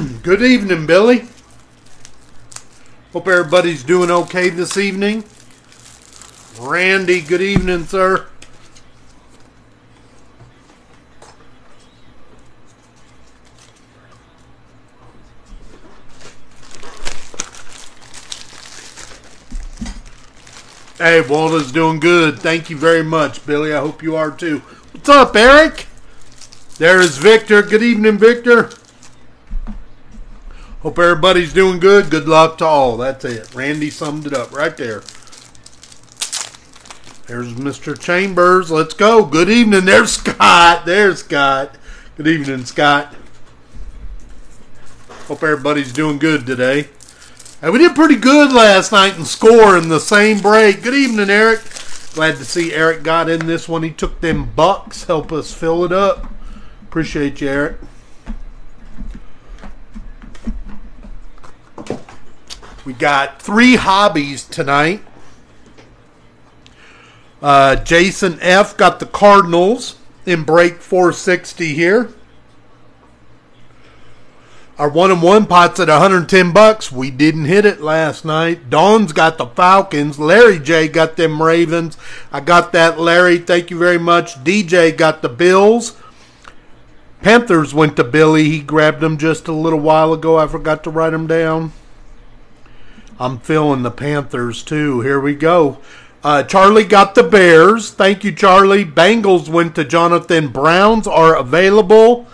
Good evening, Billy. Hope everybody's doing okay this evening. Randy, good evening, sir. Hey, Walter's doing good. Thank you very much, Billy. I hope you are too. What's up, Eric? There is Victor. Good evening, Victor. Hope everybody's doing good. Good luck to all. That's it. Randy summed it up right there. There's Mr. Chambers. Let's go. Good evening. There's Scott. There's Scott. Good evening, Scott. Hope everybody's doing good today. Hey, we did pretty good last night in score in the same break. Good evening, Eric. Glad to see Eric got in this one. He took them bucks, help us fill it up. Appreciate you, Eric. We got three hobbies tonight. Uh, Jason F. got the Cardinals in break 460 here. Our one and one pot's at 110 bucks. We didn't hit it last night. Dawn's got the Falcons. Larry J got them Ravens. I got that, Larry. Thank you very much. DJ got the Bills. Panthers went to Billy. He grabbed them just a little while ago. I forgot to write them down. I'm feeling the Panthers too. Here we go. Uh, Charlie got the Bears. Thank you, Charlie. Bengals went to Jonathan. Browns are available.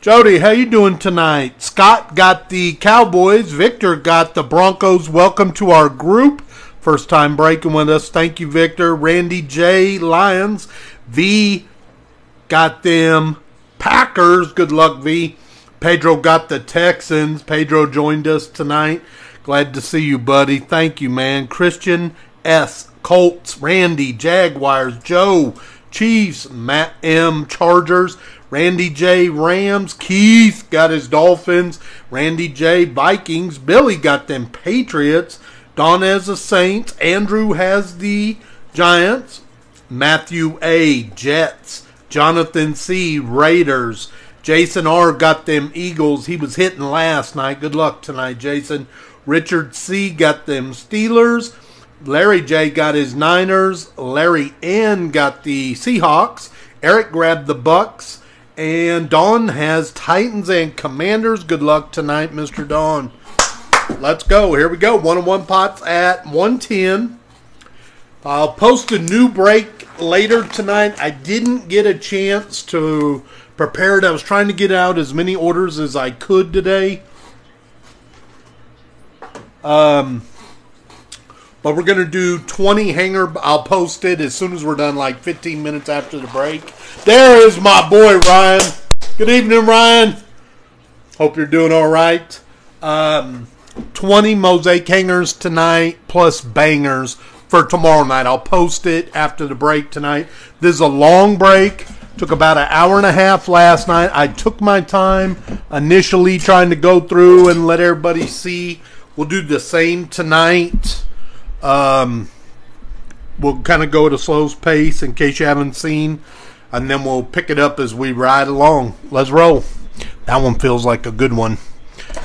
Jody, how you doing tonight? Scott got the Cowboys. Victor got the Broncos. Welcome to our group. First time breaking with us. Thank you, Victor. Randy J. Lions. V got them Packers. Good luck, V. Pedro got the Texans. Pedro joined us tonight. Glad to see you, buddy. Thank you, man. Christian S. Colts. Randy Jaguars. Joe Chiefs. Matt M. Chargers. Randy J. Rams. Keith got his Dolphins. Randy J. Vikings. Billy got them Patriots. Don has the Saints. Andrew has the Giants. Matthew A. Jets. Jonathan C. Raiders. Jason R. got them Eagles. He was hitting last night. Good luck tonight, Jason. Richard C. got them Steelers. Larry J. got his Niners. Larry N. got the Seahawks. Eric grabbed the Bucks. And Dawn has Titans and Commanders. Good luck tonight, Mr. Dawn. Let's go. Here we go. One on one pots at 110. I'll post a new break later tonight. I didn't get a chance to prepare it. I was trying to get out as many orders as I could today. Um, but we're going to do 20 hanger. I'll post it as soon as we're done, like 15 minutes after the break. There is my boy, Ryan. Good evening, Ryan. Hope you're doing all right. Um, 20 mosaic hangers tonight, plus bangers for tomorrow night. I'll post it after the break tonight. This is a long break. Took about an hour and a half last night. I took my time initially trying to go through and let everybody see. We'll do the same tonight. Um, we'll kind of go at a slow pace in case you haven't seen, and then we'll pick it up as we ride along. Let's roll. That one feels like a good one.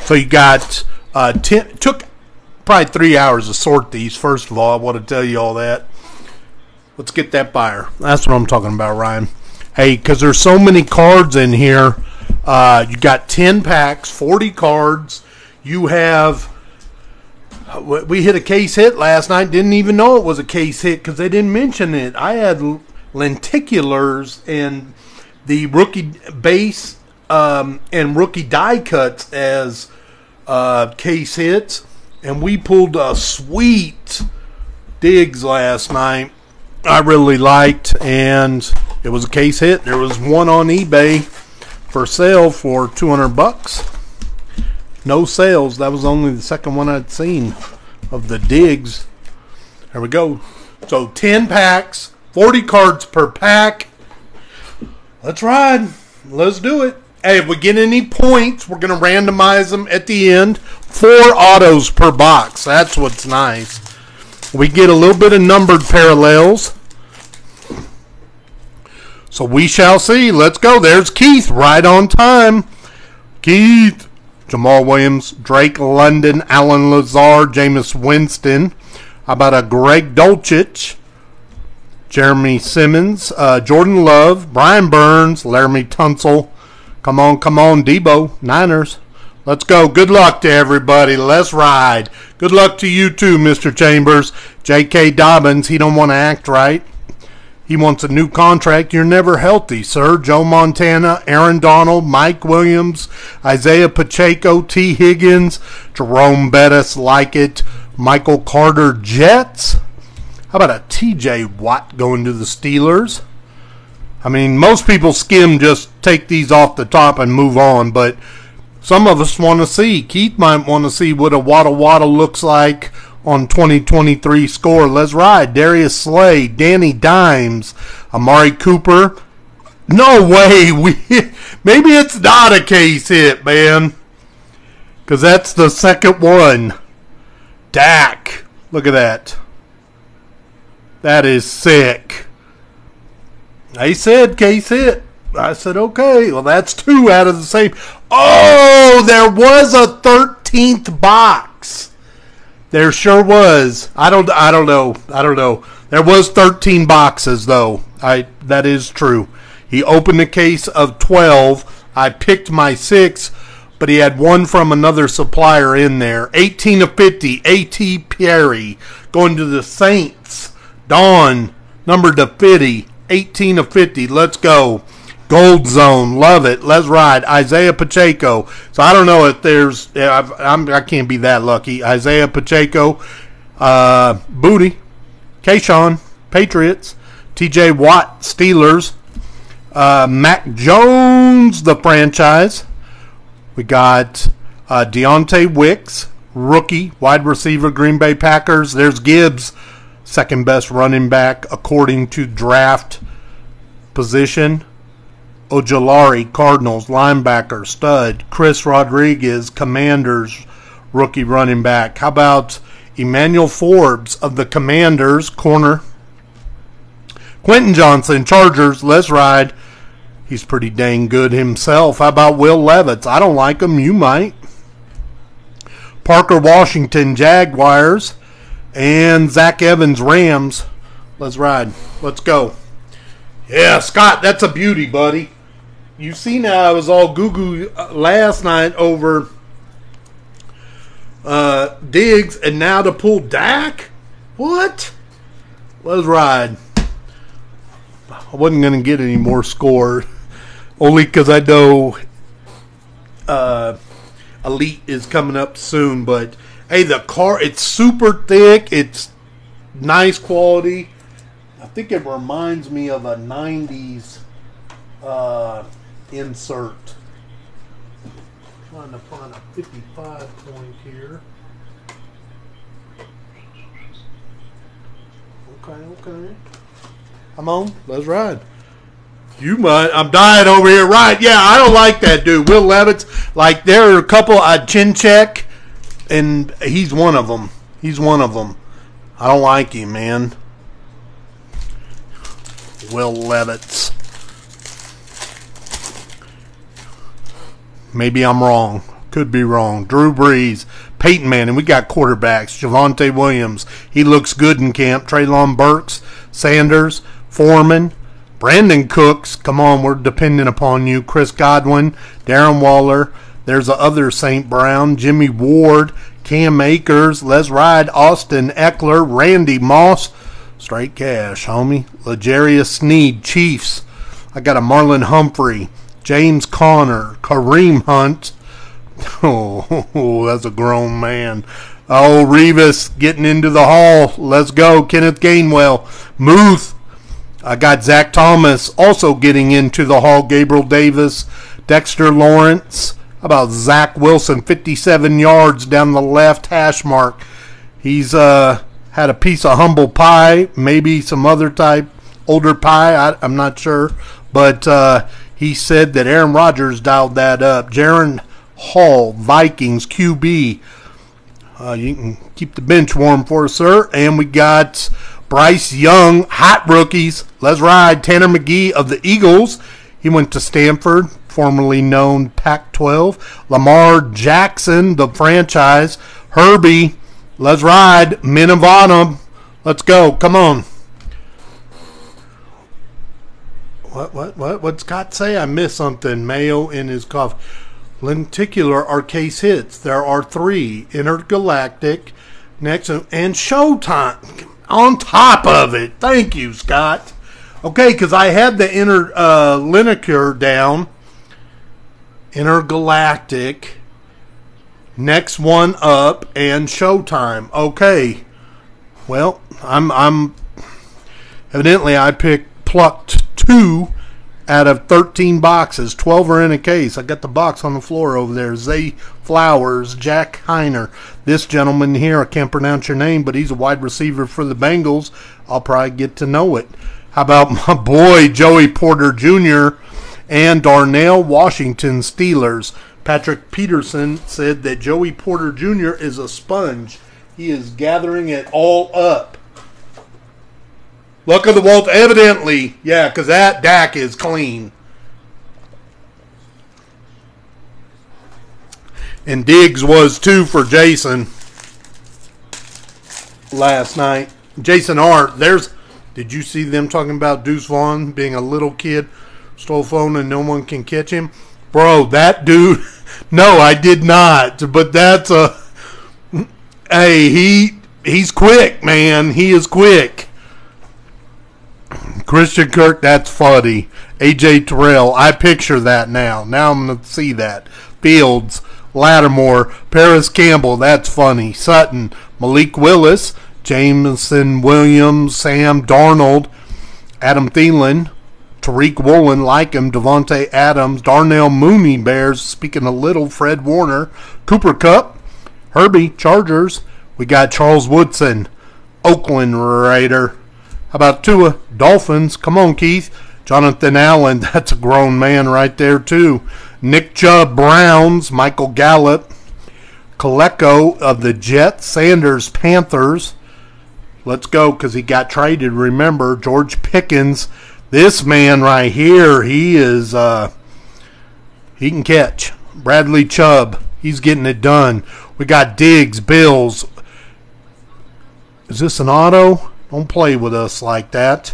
So you got uh, ten, took probably three hours to sort these. First of all, I want to tell you all that. Let's get that buyer. That's what I'm talking about, Ryan. Hey, because there's so many cards in here. Uh, you got 10 packs, 40 cards. You have we hit a case hit last night. Didn't even know it was a case hit because they didn't mention it. I had lenticulars and the rookie base um, and rookie die cuts as uh, case hits, and we pulled a sweet digs last night. I really liked, and it was a case hit. There was one on eBay for sale for 200 bucks no sales. That was only the second one I'd seen of the digs. There we go. So 10 packs, 40 cards per pack. Let's ride. Let's do it. Hey, if we get any points, we're going to randomize them at the end. Four autos per box. That's what's nice. We get a little bit of numbered parallels. So we shall see. Let's go. There's Keith right on time. Keith, Jamaal Williams, Drake London, Allen Lazard, Jameis Winston. How about a Greg Dulcich, Jeremy Simmons, uh, Jordan Love, Brian Burns, Laremy Tunsil. Come on, come on, Deebo, Niners. Let's go. Good luck to everybody. Let's ride. Good luck to you too, Mr. Chambers. J.K. Dobbins, he don't want to act right. He wants a new contract. You're never healthy, sir. Joe Montana, Aaron Donald, Mike Williams, Isaiah Pacheco, Tee Higgins, Jerome Bettis, like it. Michael Carter, Jets. How about a T.J. Watt going to the Steelers? I mean, most people skim just take these off the top and move on, but some of us want to see. Keith might want to see what a Wada Wada looks like on 2023 score. Let's ride. Darius Slay, Danny Dimes, Amari Cooper. No way. We maybe it's not a case hit, man. Cause that's the second one. Dak. Look at that. That is sick. They said case hit. I said, okay, well, that's two out of the same. Oh, there was a 13th box. There sure was. I don't, I don't know. I don't know. There was 13 boxes, though. I, that is true. He opened a case of 12. I picked my six, but he had one from another supplier in there. 18 of 50, A.T. Perry going to the Saints. Dawn, number to 50, 18 of 50. Let's go. Gold Zone, love it. Let's ride. Isaiah Pacheco. So I don't know if there's. I've, I'm, I can not be that lucky. Isaiah Pacheco, uh, Boutte, Kayshon, Patriots, T.J. Watt, Steelers, uh, Mac Jones, the franchise. We got uh, Deontay Wicks, rookie wide receiver, Green Bay Packers. There's Gibbs, second best running back according to draft position. Ojulari, Cardinals, linebacker, stud. Chris Rodriguez, Commanders, rookie running back. How about Emmanuel Forbes of the Commanders, corner. Quentin Johnston, Chargers, let's ride. He's pretty dang good himself. How about Will Levis? I don't like him. You might. Parker Washington, Jaguars. And Zach Evans, Rams. Let's ride. Let's go. Yeah, Scott, that's a beauty, buddy you see now I was all goo goo uh, last night over uh, Diggs, and now to pull Dak? What? Let's ride. I wasn't going to get any more score, only because I know uh, Elite is coming up soon. But hey, the car, it's super thick. It's nice quality. I think it reminds me of a 90s. Uh, insert. Trying to find a 55 point here. Okay, okay. I'm on, let's ride. You might. I'm dying over here. Right? Yeah, I don't like that dude. Will Levis. Like there are a couple. Uh, I chin check, and he's one of them. He's one of them. I don't like him, man. Will Levis. Maybe I'm wrong. Could be wrong. Drew Brees, Peyton Manning. We got quarterbacks. Javonte Williams. He looks good in camp. Treylon Burks, Sanders, Foreman, Brandin Cooks. Come on, we're dependent upon you. Chris Godwin, Darren Waller. There's the other St. Brown, Jimmy Ward, Cam Akers. Let's ride. Austin Ekeler, Randy Moss. Straight cash, homie. L'Jarius Sneed, Chiefs. I got a Marlon Humphrey. James Conner, Kareem Hunt. Oh, that's a grown man. Oh, Revis getting into the hall. Let's go. Kenneth Gainwell. Muth. I got Zach Thomas also getting into the hall. Gabriel Davis. Dexter Lawrence. How about Zach Wilson? 57 yards down the left hash mark. He's uh, had a piece of humble pie, maybe some other type, older pie. I, am not sure. But uh, he said that Aaron Rodgers dialed that up. Jaren Hall, Vikings QB. Uh, you can keep the bench warm for us, sir. And we got Bryce Young, hot rookies. Let's ride. Tanner McKee of the Eagles. He went to Stanford. formerly known Pac 12. Lamar Jackson, the franchise. Herbie, let's ride. Men of Autumn, let's go. Come on. What, what, what, what Scott say? I missed something. Mayo in his cough. Lenticular are case hits. There are three intergalactic, next, and Showtime on top of it. Thank you, Scott. Okay, because I had the inner uh, Lineker down. Intergalactic. Next one up and Showtime. Okay. Well, I'm I'm evidently I picked plucked two out of 13 boxes. 12 are in a case. I got the box on the floor over there. Zay Flowers, Jack Heiner. This gentleman here, I can't pronounce your name, but he's a wide receiver for the Bengals. I'll probably get to know it. How about my boy Joey Porter Jr. and Darnell Washington Steelers? Patrick Peterson said that Joey Porter Jr. is a sponge. He is gathering it all up. Luck of the Walt, evidently, yeah, because that Dak is clean. And Diggs was too for Jason last night. Jason Art, there's. Did you see them talking about Deuce Vaughn being a little kid, stole phone and no one can catch him? Bro, that dude. No, I did not. But that's a. Hey, he he's quick, man. He is quick. Christian Kirk, that's funny. AJ Terrell, I picture that now. Now I'm going to see that. Fields, Lattimore, Parris Campbell, that's funny. Sutton, Malik Willis, Jameson Williams, Sam Darnold, Adam Thielen, Tariq Woolen, like him, Davante Adams, Darnell Mooney Bears, speaking a little, Fred Warner, Cooper Kupp, Herbie, Chargers. We got Charles Woodson, Oakland Raider. About Tua, Dolphins? Come on, Keith. Jonathan Allen, that's a grown man right there, too. Nick Chubb, Browns. Michael Gallup, Coleco of the Jets. Sanders, Panthers. Let's go because he got traded. Remember, George Pickens. This man right here, he is, uh, he can catch. Bradley Chubb, he's getting it done. We got Diggs, Bills. Is this an auto? Don't play with us like that.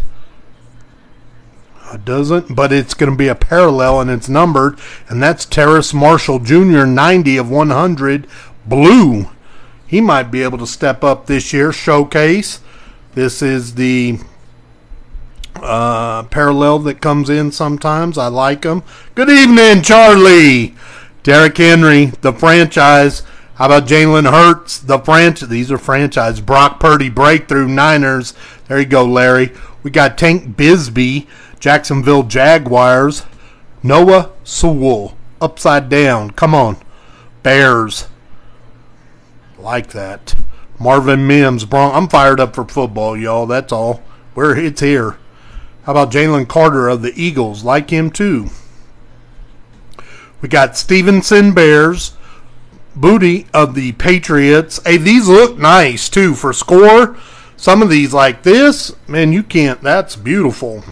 It doesn't, but it's going to be a parallel and it's numbered, and that's Terrace Marshall Jr., 90 of 100, blue. He might be able to step up this year. Showcase. This is the uh, parallel that comes in sometimes. I like them. Good evening, Charlie. Derrick Henry, the franchise. How about Jalen Hurts, the franchise? These are franchise. Brock Purdy, breakthrough Niners. There you go, Larry. We got Tank Bigsby, Jacksonville Jaguars. Noah Sewell, upside down. Come on. Bears. Like that. Marvin Mims, Bron- I'm fired up for football, y'all. That's all. Where it's here. How about Jalen Carter of the Eagles? Like him too. We got Stevenson Bears, Boutte of the Patriots. Hey, these look nice too for score. Some of these like this, man, you can't. That's beautiful.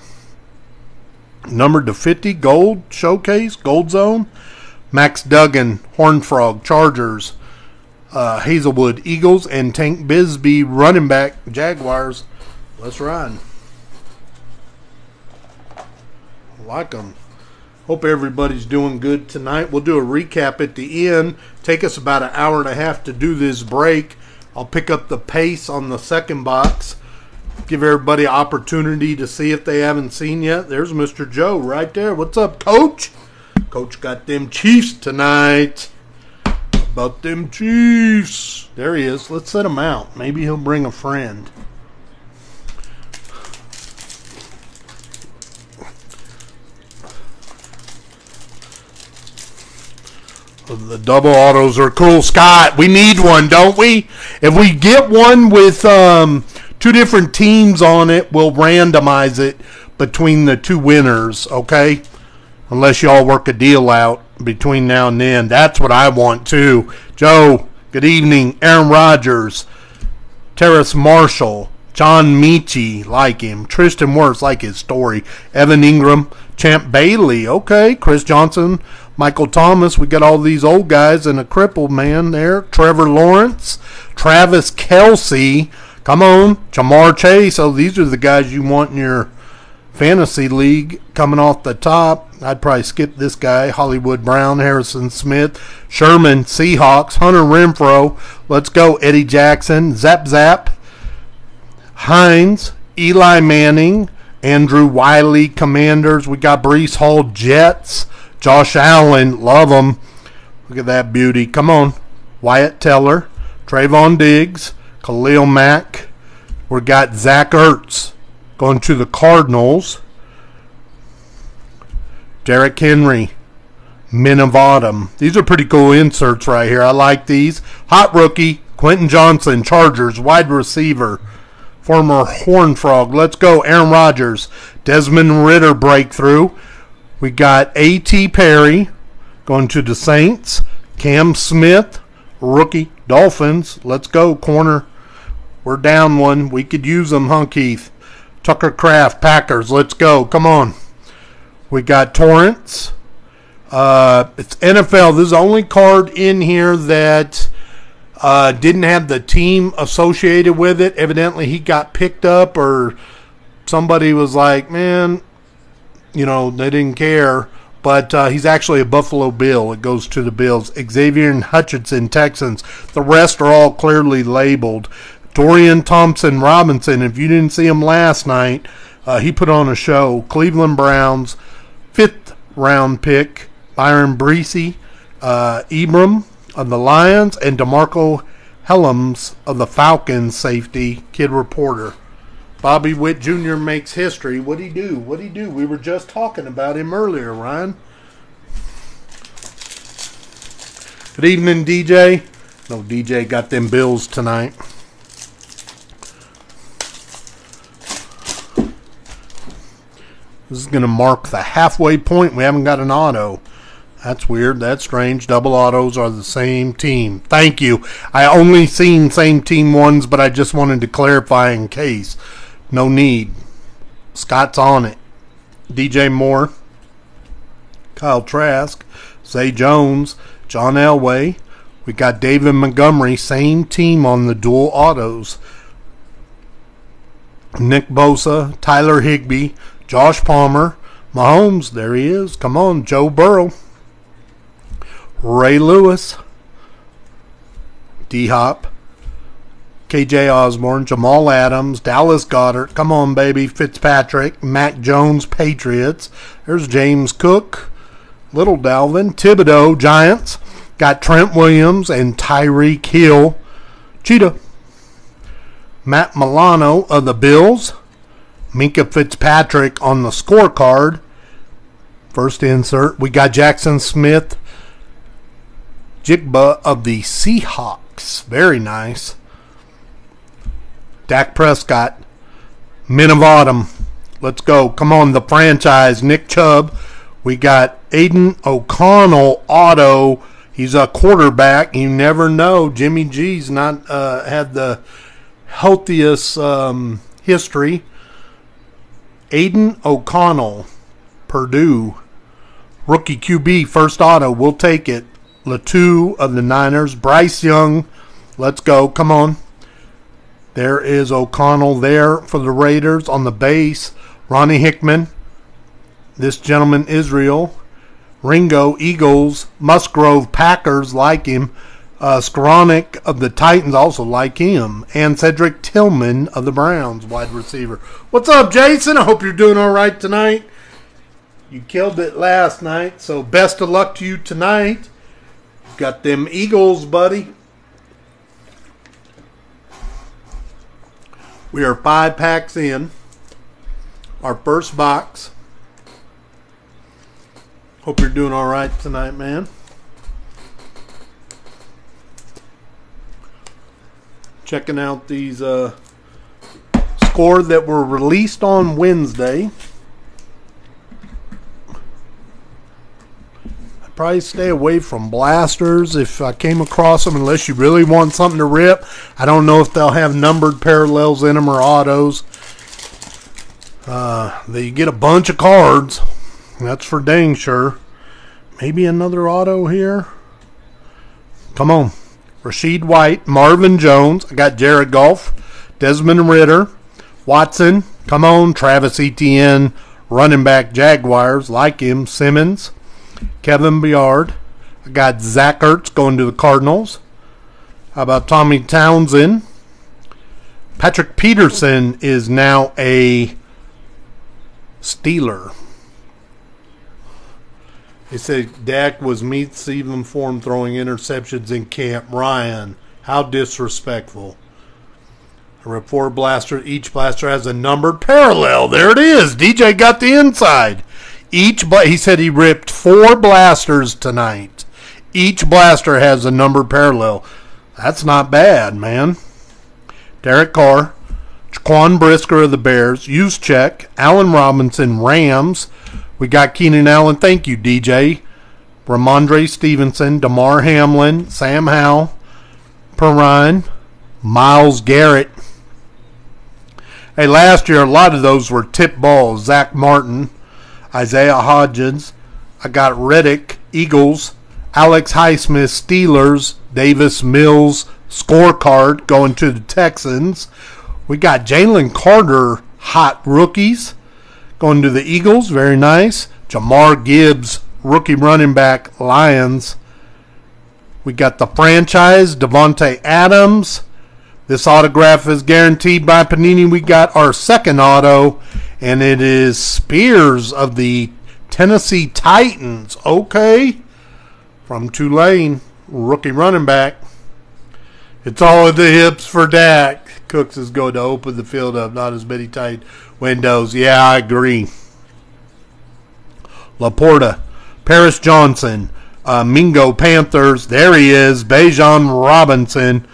Numbered to 50, gold showcase, gold zone. Max Duggan, Horn Frog, Chargers, uh, Hazelwood, Eagles, and Tank Bigsby, running back, Jaguars. Let's ride. Like them. Hope everybody's doing good tonight. We'll do a recap at the end. Take us about an hour and a half to do this break. I'll pick up the pace on the second box. Give everybody opportunity to see if they haven't seen yet. There's Mr. Joe right there. What's up, Coach? Coach got them Chiefs tonight. About them Chiefs. There he is. Let's set him out. Maybe he'll bring a friend. The double autos are cool. Scott, we need one, don't we? If we get one with um, two different teams on it, we'll randomize it between the two winners, okay? Unless y'all work a deal out between now and then. That's what I want too. Joe, good evening. Aaron Rodgers, Terrace Marshall, John Metchie, like him. Tristan Wirfs, like his story. Evan Engram, Champ Bailey, okay. Chris Johnson, Michael Thomas. We got all these old guys and a crippled man there. Trevor Lawrence, Travis Kelce. Come on, Ja'Marr Chase. Oh, these are the guys you want in your fantasy league coming off the top. I'd probably skip this guy. Hollywood Brown, Harrison Smith, Sherman, Seahawks, Hunter Renfrow. Let's go. Eddie Jackson, Zap Zap, Hines, Eli Manning, Andrew Wylie, Commanders. We got Breece Hall, Jets, Josh Allen, love him. Look at that beauty. Come on. Wyatt Teller, Trevon Diggs, Khalil Mack. We've got Zach Ertz going to the Cardinals. Derrick Henry, Men of Autumn. These are pretty cool inserts right here. I like these. Hot rookie, Quentin Johnston, Chargers, wide receiver former Horn Frog. Let's go, Aaron Rodgers. Desmond Ridder breakthrough. We got A.T. Perry going to the Saints. Cam Smith, rookie, Dolphins. Let's go, corner. We're down one. We could use them, huh, Keith? Tucker Kraft, Packers. Let's go. Come on. We got Torrance. Uh, it's NFL. This is the only card in here that uh, didn't have the team associated with it. Evidently, he got picked up, or somebody was like, man, you know, they didn't care. But uh, he's actually a Buffalo Bill. It goes to the Bills. Xavier and Hutchinson, Texans. The rest are all clearly labeled. Dorian Thompson Robinson, if you didn't see him last night, uh, he put on a show. Cleveland Browns, fifth round pick. Byron Breesy, uh, Ibram, of the Lions and DeMarco Hellams of the Falcons safety, kid reporter. Bobby Witt Jr. makes history. What'd he do? What'd he do? We were just talking about him earlier, Ryan. Good evening, DJ. No, DJ got them bills tonight. This is going to mark the halfway point. We haven't got an auto. That's weird. That's strange. Double autos are the same team. Thank you. I only seen same team ones, but I just wanted to clarify in case. No need. Scott's on it. DJ Moore, Kyle Trask, Zay Jones, John Elway. We got David Montgomery, same team on the dual autos. Nick Bosa, Tyler Higbee, Josh Palmer, Mahomes, there he is. Come on, Joe Burrow. Ray Lewis, D Hop, KJ Osborne, Jamal Adams, Dallas Goedert, come on, baby, Fitzpatrick, Mac Jones, Patriots. There's James Cook, Little Dalvin, Thibodeaux, Giants. Got Trent Williams and Tyreek Hill, Cheetah. Matt Milano of the Bills, Minkah Fitzpatrick on the scorecard. First insert. We got Jaxon Smith Njigba of the Seahawks. Very nice. Dak Prescott. Men of Autumn. Let's go. Come on, the franchise. Nick Chubb. We got Aidan O'Connell auto. He's a quarterback. You never know. Jimmy G's not uh, had the healthiest um, history. Aidan O'Connell, Purdue, rookie QB, first auto. We'll take it. Latu of the Niners, Bryce Young. Let's go. Come on. There is O'Connell there for the Raiders on the base. Ronnie Hickman. This gentleman, Israel. Ringo, Eagles. Musgrove, Packers like him. Uh, Skowronek of the Titans also like him. And Cedric Tillman of the Browns, wide receiver. What's up, Jason? I hope you're doing all right tonight. You killed it last night, so best of luck to you tonight. Got them Eagles, buddy. We are five packs in. Our first box. Hope you're doing all right tonight, man. Checking out these uh, score that were released on Wednesday. Probably stay away from blasters if I came across them unless you really want something to rip. I don't know if they'll have numbered parallels in them or autos. Uh, they get a bunch of cards. That's for dang sure. Maybe another auto here. Come on. Rashid White, Marvin Jones. I got Jared Goff, Desmond Ridder, Watson. Come on, Travis Etienne, running back Jaguars. Like him, Simmons, Kevin Byard. I got Zach Ertz going to the Cardinals. How about Tommy Townsend? Patrick Peterson is now a Steeler. He said Dak was meets even form throwing interceptions in camp. Ryan, how disrespectful. A report blaster. Each blaster has a numbered parallel. There it is. DJ got the inside. Each bla- he said he ripped four blasters tonight. Each blaster has a number parallel. That's not bad, man. Derek Carr, Jaquan Brisker of the Bears, Juszczyk, Allen Robinson, Rams. We got Keenan Allen. Thank you, DJ. Rhamondre Stevenson, Damar Hamlin, Sam Howell, Perrine, Myles Garrett. Hey, last year a lot of those were tip balls. Zack Martin, Isaiah Hodgins. I got Reddick, Eagles, Alex Highsmith, Steelers, Davis Mills, scorecard going to the Texans. We got Jalen Carter, hot rookies, going to the Eagles. Very nice. Jahmyr Gibbs, rookie running back, Lions. We got the franchise, Davante Adams. This autograph is guaranteed by Panini. We got our second auto, and it is Spears of the Tennessee Titans. Okay. From Tulane, rookie running back. It's all at the hips for Dak. Cooks is going to open the field up, not as many tight windows. Yeah, I agree. Laporta, Paris Johnson, uh, Mingo Panthers. There he is. Bijan Robinson.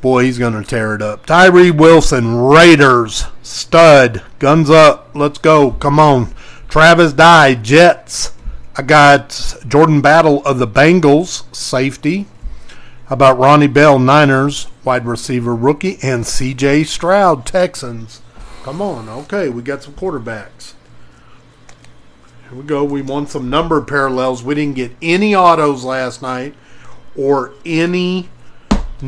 Boy, he's going to tear it up. Tyree Wilson, Raiders, stud. Guns up. Let's go. Come on. Travis Dye, Jets. I got Jordan Battle of the Bengals, safety. How about Ronnie Bell, Niners, wide receiver rookie, and CJ Stroud, Texans. Come on. Okay, we got some quarterbacks. Here we go. We won some number parallels. We didn't get any autos last night or any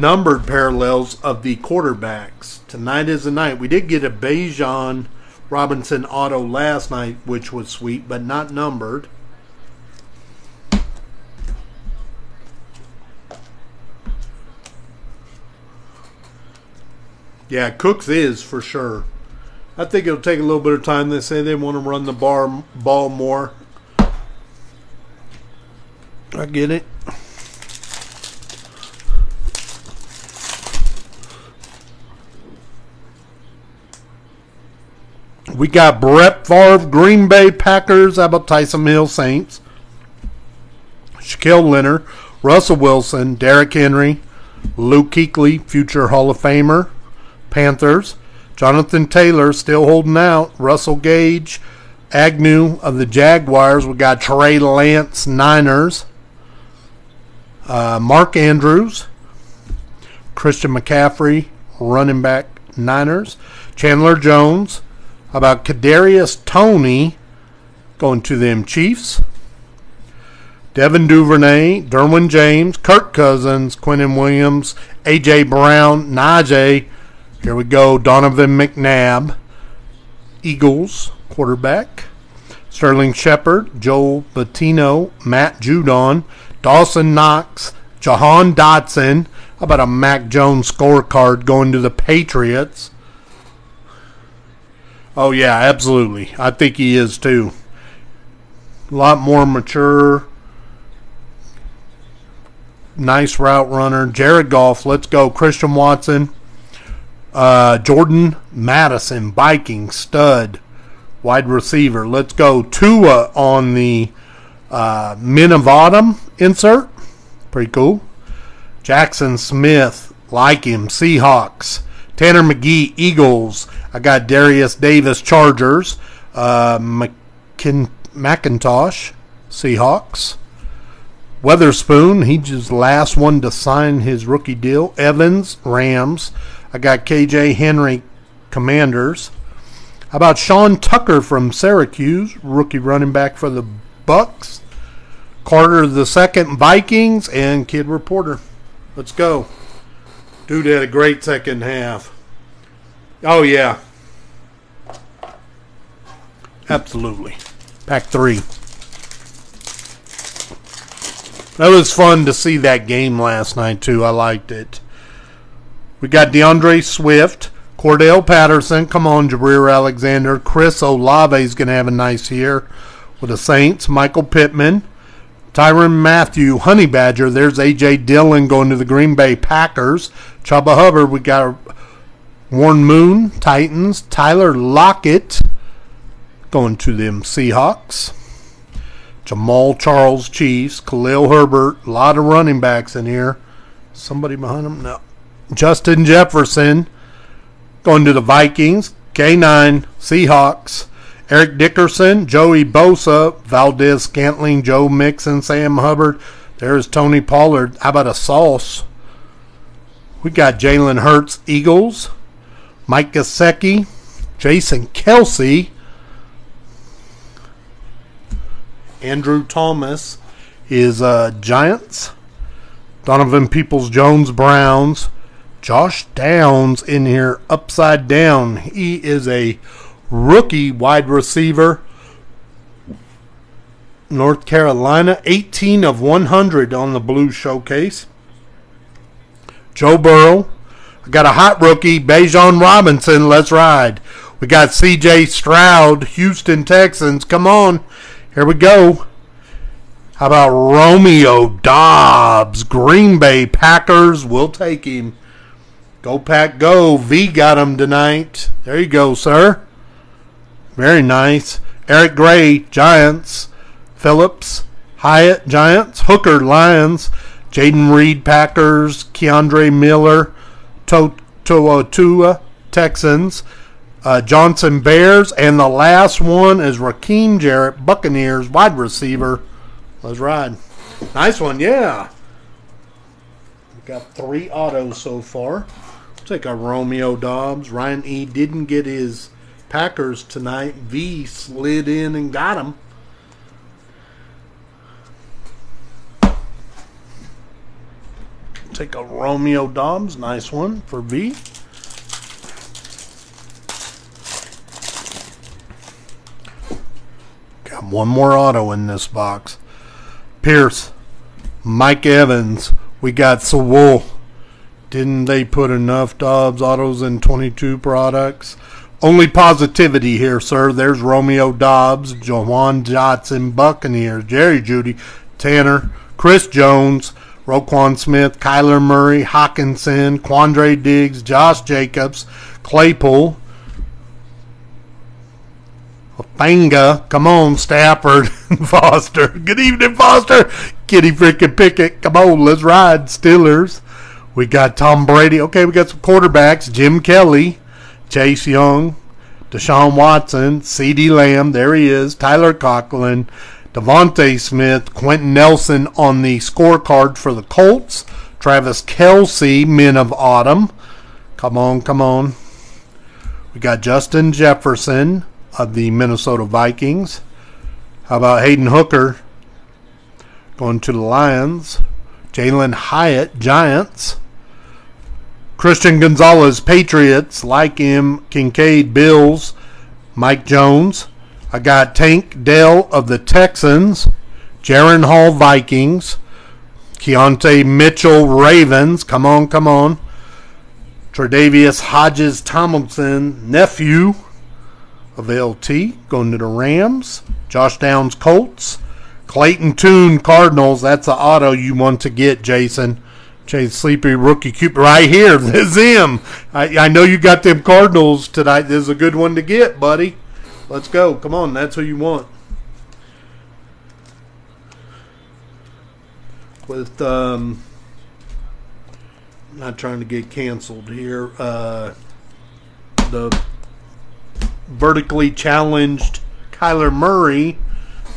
numbered parallels of the quarterbacks. Tonight is the night. We did get a Bijan Robinson auto last night, which was sweet, but not numbered. Yeah, Cooks is for sure. I think it'll take a little bit of time. They say they want to run the bar ball more. I get it. We got Brett Favre, Green Bay Packers. How about Taysom Hill, Saints? Shaquille Leonard, Russell Wilson, Derrick Henry, Luke Kuechly, future Hall of Famer, Panthers. Jonathan Taylor still holding out. Russell Gage, Agnew of the Jaguars. We got Trey Lance, Niners. Uh, Mark Andrews, Christian McCaffrey, running back, Niners. Chandler Jones. About Kadarius Toney going to them Chiefs? Devin Duvernay, Derwin James, Kirk Cousins, Quinnen Williams, A.J. Brown, Najee. Here we go. Donovan McNabb, Eagles quarterback. Sterling Shepard, Joel Bettino, Matt Judon, Dawson Knox, Jahan Dotson. How about a Mac Jones scorecard going to the Patriots? Oh, yeah, absolutely. I think he is too. A lot more mature. Nice route runner. Jared Goff, let's go. Christian Watson. Uh, Jordan Madison, Viking stud, wide receiver. Let's go. Tua on the uh, Men of Autumn insert. Pretty cool. Jaxon Smith, like him. Seahawks. Tanner McKee, Eagles. I got Darius Davis, Chargers. Uh, McIntosh, Seahawks. Witherspoon, he's just the last one to sign his rookie deal. Evans, Rams. I got KJ Henry, Commanders. How about Sean Tucker from Syracuse, rookie running back for the Bucks? Carter the second Vikings and Kid Reporter. Let's go. Dude had a great second half. Oh yeah. Absolutely. Pack three. That was fun to see that game last night too. I liked it. We got DeAndre Swift, Cordell Patterson. Come on, Jaire Alexander. Chris Olave is going to have a nice year with the Saints. Michael Pittman. Tyrann Mathieu, Honey Badger. There's A.J. Dillon going to the Green Bay Packers. Chuba Hubbard. We got Warren Moon, Titans. Tyler Lockett going to them Seahawks. Jamal Charles, Chiefs. Khalil Herbert. A lot of running backs in here. Somebody behind him? No. Justin Jefferson going to the Vikings. K9, Seahawks. Eric Dickerson, Joey Bosa, Valdes Scantling, Joe Mixon, Sam Hubbard. There's Tony Pollard. How about a sauce? We got Jalen Hurts, Eagles. Mike Gesicki, Jason Kelce, Andrew Thomas is uh, Giants. Donovan Peoples Jones Browns. Josh Downs in here upside down. He is a rookie wide receiver. North Carolina, 18 of 100 on the blue showcase. Joe Burrow. I got a hot rookie, Bijan Robinson. Let's ride. We got CJ Stroud, Houston Texans. Come on. Here we go. How about Romeo Doubs, Green Bay Packers? We'll take him. Go Pack Go. V got him tonight. There you go, sir. Very nice. Eric Gray, Giants. Phillips, Hyatt, Giants. Hooker, Lions. Jayden Reed, Packers. Keandre Miller, Toa Texans. Uh, Johnson, Bears. And the last one is Raheem Jarrett, Buccaneers, wide receiver. Let's ride. Nice one, yeah. We've got three autos so far. Take a Romeo Doubs. Ryan E. didn't get his Packers tonight. V slid in and got him. Take a Romeo Doubs. Nice one for V. Got one more auto in this box. Pierce. Mike Evans. We got Sewell. Didn't they put enough Doubs autos in 22 products? Only positivity here, sir. There's Romeo Doubs, Juwan Johnson, Buccaneers, Jerry Jeudy, Tanner, Chris Jones, Roquan Smith, Kyler Murray, Hockenson, Quandre Diggs, Josh Jacobs, Claypool, Fanga, come on, Stafford, Foster. Good evening, Foster. Kitty freaking Pickett, come on, let's ride. Steelers. We got Tom Brady. Okay, we got some quarterbacks. Jim Kelly, Chase Young, Deshaun Watson, CeeDee Lamb. There he is. Tyler Conklin, DeVonta Smith, Quenton Nelson on the scorecard for the Colts. Travis Kelce, Men of Autumn. Come on, come on. We got Justin Jefferson of the Minnesota Vikings. How about Hayden Hooker going to the Lions? Jalen Hyatt, Giants. Christian Gonzalez, Patriots, like him, Kincaid, Bills, Mike Jones. I got Tank Dell of the Texans, Jaren Hall, Vikings, Keontae Mitchell, Ravens. Come on, come on. Tredavious Hodges Tomlinson, nephew of LT, going to the Rams. Josh Downs, Colts. Clayton Tune, Cardinals. That's the auto you want to get, Jason. Chase Sleepy rookie Cooper right here. This is him. I, I know you got them Cardinals tonight. This is a good one to get, buddy. Let's go. Come on, that's who you want. With um, not trying to get canceled here. Uh, the vertically challenged Kyler Murray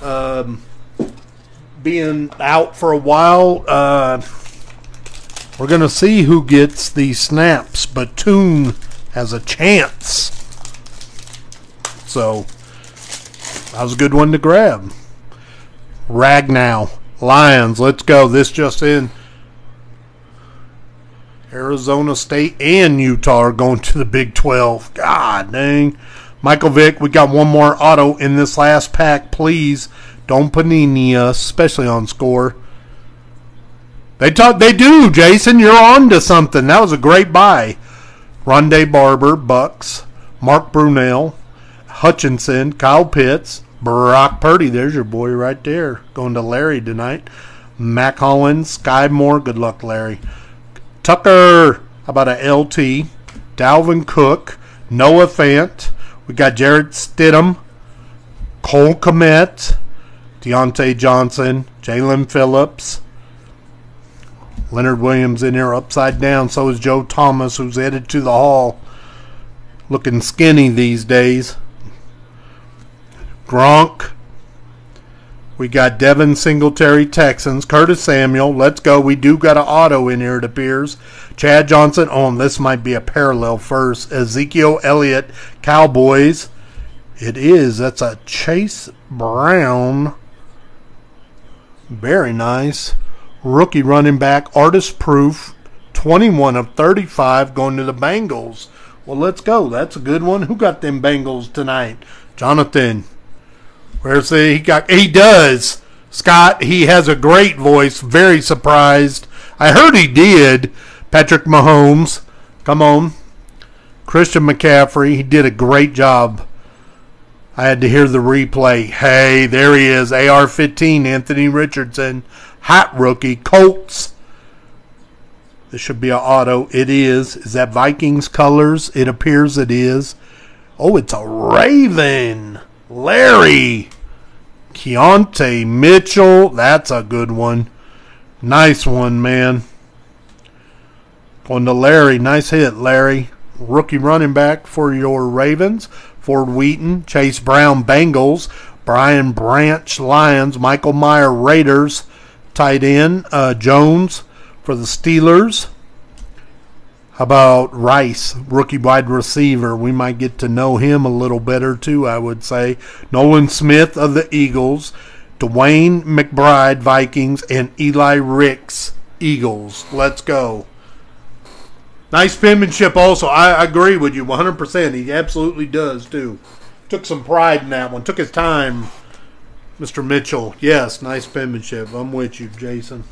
um, being out for a while. Uh, we're going to see who gets the snaps, but Tune has a chance. So that was a good one to grab. Ragnow. Lions, let's go. This just in. Arizona State and Utah are going to the Big 12. God dang. Michael Vick, we got one more auto in this last pack. Please don't panini us, especially on score. They talk, they do, Jason. You're on to something. That was a great buy. Rondé Barber, Bucks, Mark Brunell, Hutchinson, Kyle Pitts, Brock Purdy. There's your boy right there. Going to Larry tonight. Mack Hollins, Sky Moore. Good luck, Larry. Tucker. How about a LT? Dalvin Cook, Noah Fant. We got Jared Stidham, Cole Kmet, Diontae Johnson, Jaelan Phillips. Leonard Williams in here upside down. So is Joe Thomas, who's headed to the hall. Looking skinny these days. Gronk. We got Devin Singletary, Texans. Curtis Samuel. Let's go. We do got an auto in here, it appears. Chad Johnson. Oh, this might be a parallel first. Ezekiel Elliott, Cowboys. It is. That's a Chase Brown. Very nice. Rookie running back, artist proof. 21 of 35 going to the Bengals. Well, let's go. That's a good one. Who got them Bengals tonight? Jonathan. Where's the he got he does. Scott, he has a great voice. Very surprised. I heard he did. Patrick Mahomes. Come on. Christian McCaffrey. He did a great job. I had to hear the replay. Hey, there he is. AR 15, Anthony Richardson. Hot rookie. Colts. This should be an auto. It is. Is that Vikings colors? It appears it is. Oh, it's a Raven. Larry. Keaton Mitchell. That's a good one. Nice one, man. On to Larry. Nice hit, Larry. Rookie running back for your Ravens. Ford Wheaton. Chase Brown, Bengals. Brian Branch, Lions. Michael Mayer, Raiders. Tight end, uh, Jones for the Steelers. How about Rice, rookie wide receiver? We might get to know him a little better too, I would say. Nolan Smith of the Eagles, DeWayne McBride, Vikings, and Eli Ricks, Eagles. Let's go. Nice penmanship, also. I agree with you 100%. He absolutely does, too. Took some pride in that one. Took his time, Mr. Mitchell. Yes, nice penmanship. I'm with you, Jason.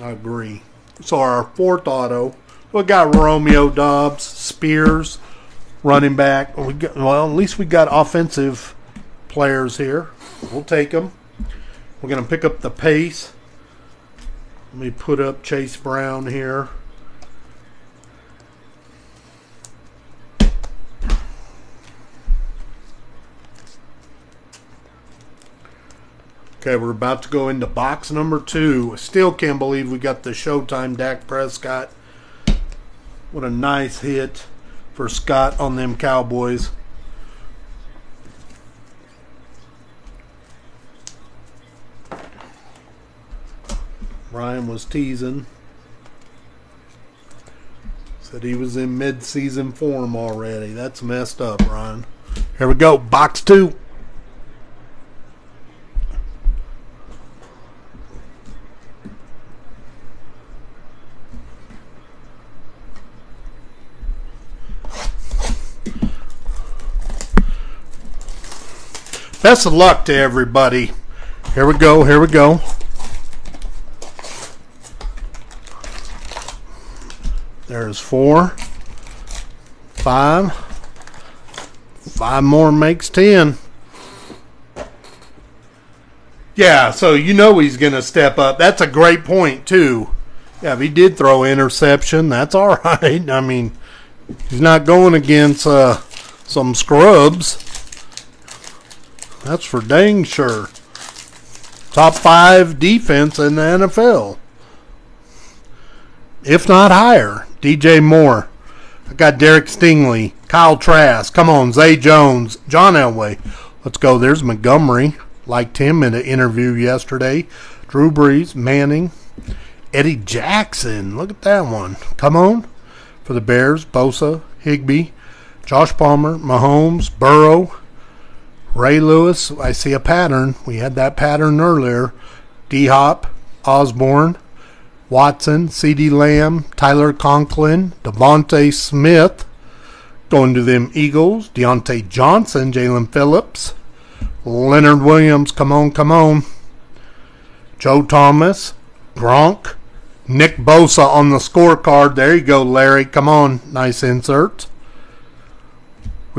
I agree. So, our fourth auto we got Romeo Doubs, Spears, running back. We got, well, at least we got offensive players here. We'll take them. We're going to pick up the pace. Let me put up Chase Brown here. Okay, we're about to go into box number two. Still can't believe we got the Showtime Dak Prescott what a nice hit for Scott on them Cowboys. Ryan was teasing. Said he was in mid-season form already. That's messed up, Ryan. Here we go. Box two. Best of luck to everybody. Here we go, here we go. There's four, five, five more makes ten. Yeah, so you know he's going to step up. That's a great point, too. Yeah, if he did throw interception, that's all right. I mean, he's not going against uh, some scrubs. That's for dang sure. Top five defense in the NFL. If not higher. DJ Moore. I got Derek Stingley. Kyle Trask. Come on, Zay Jones. John Elway. Let's go. There's Montgomery. Liked him in an interview yesterday. Drew Brees. Manning. Eddie Jackson. Look at that one. Come on. For the Bears. Bosa. Higbee, Josh Palmer, Mahomes, Burrow, Ray Lewis. I see a pattern. We had that pattern earlier. D Hop, Osborne, Watson, CeeDee Lamb, Tyler Conklin, DeVonta Smith. Going to them Eagles, Diontae Johnson, Jaelan Phillips, Leonard Williams, come on, come on. Joe Thomas, Gronk, Nick Bosa on the scorecard. There you go, Larry. Come on. Nice insert.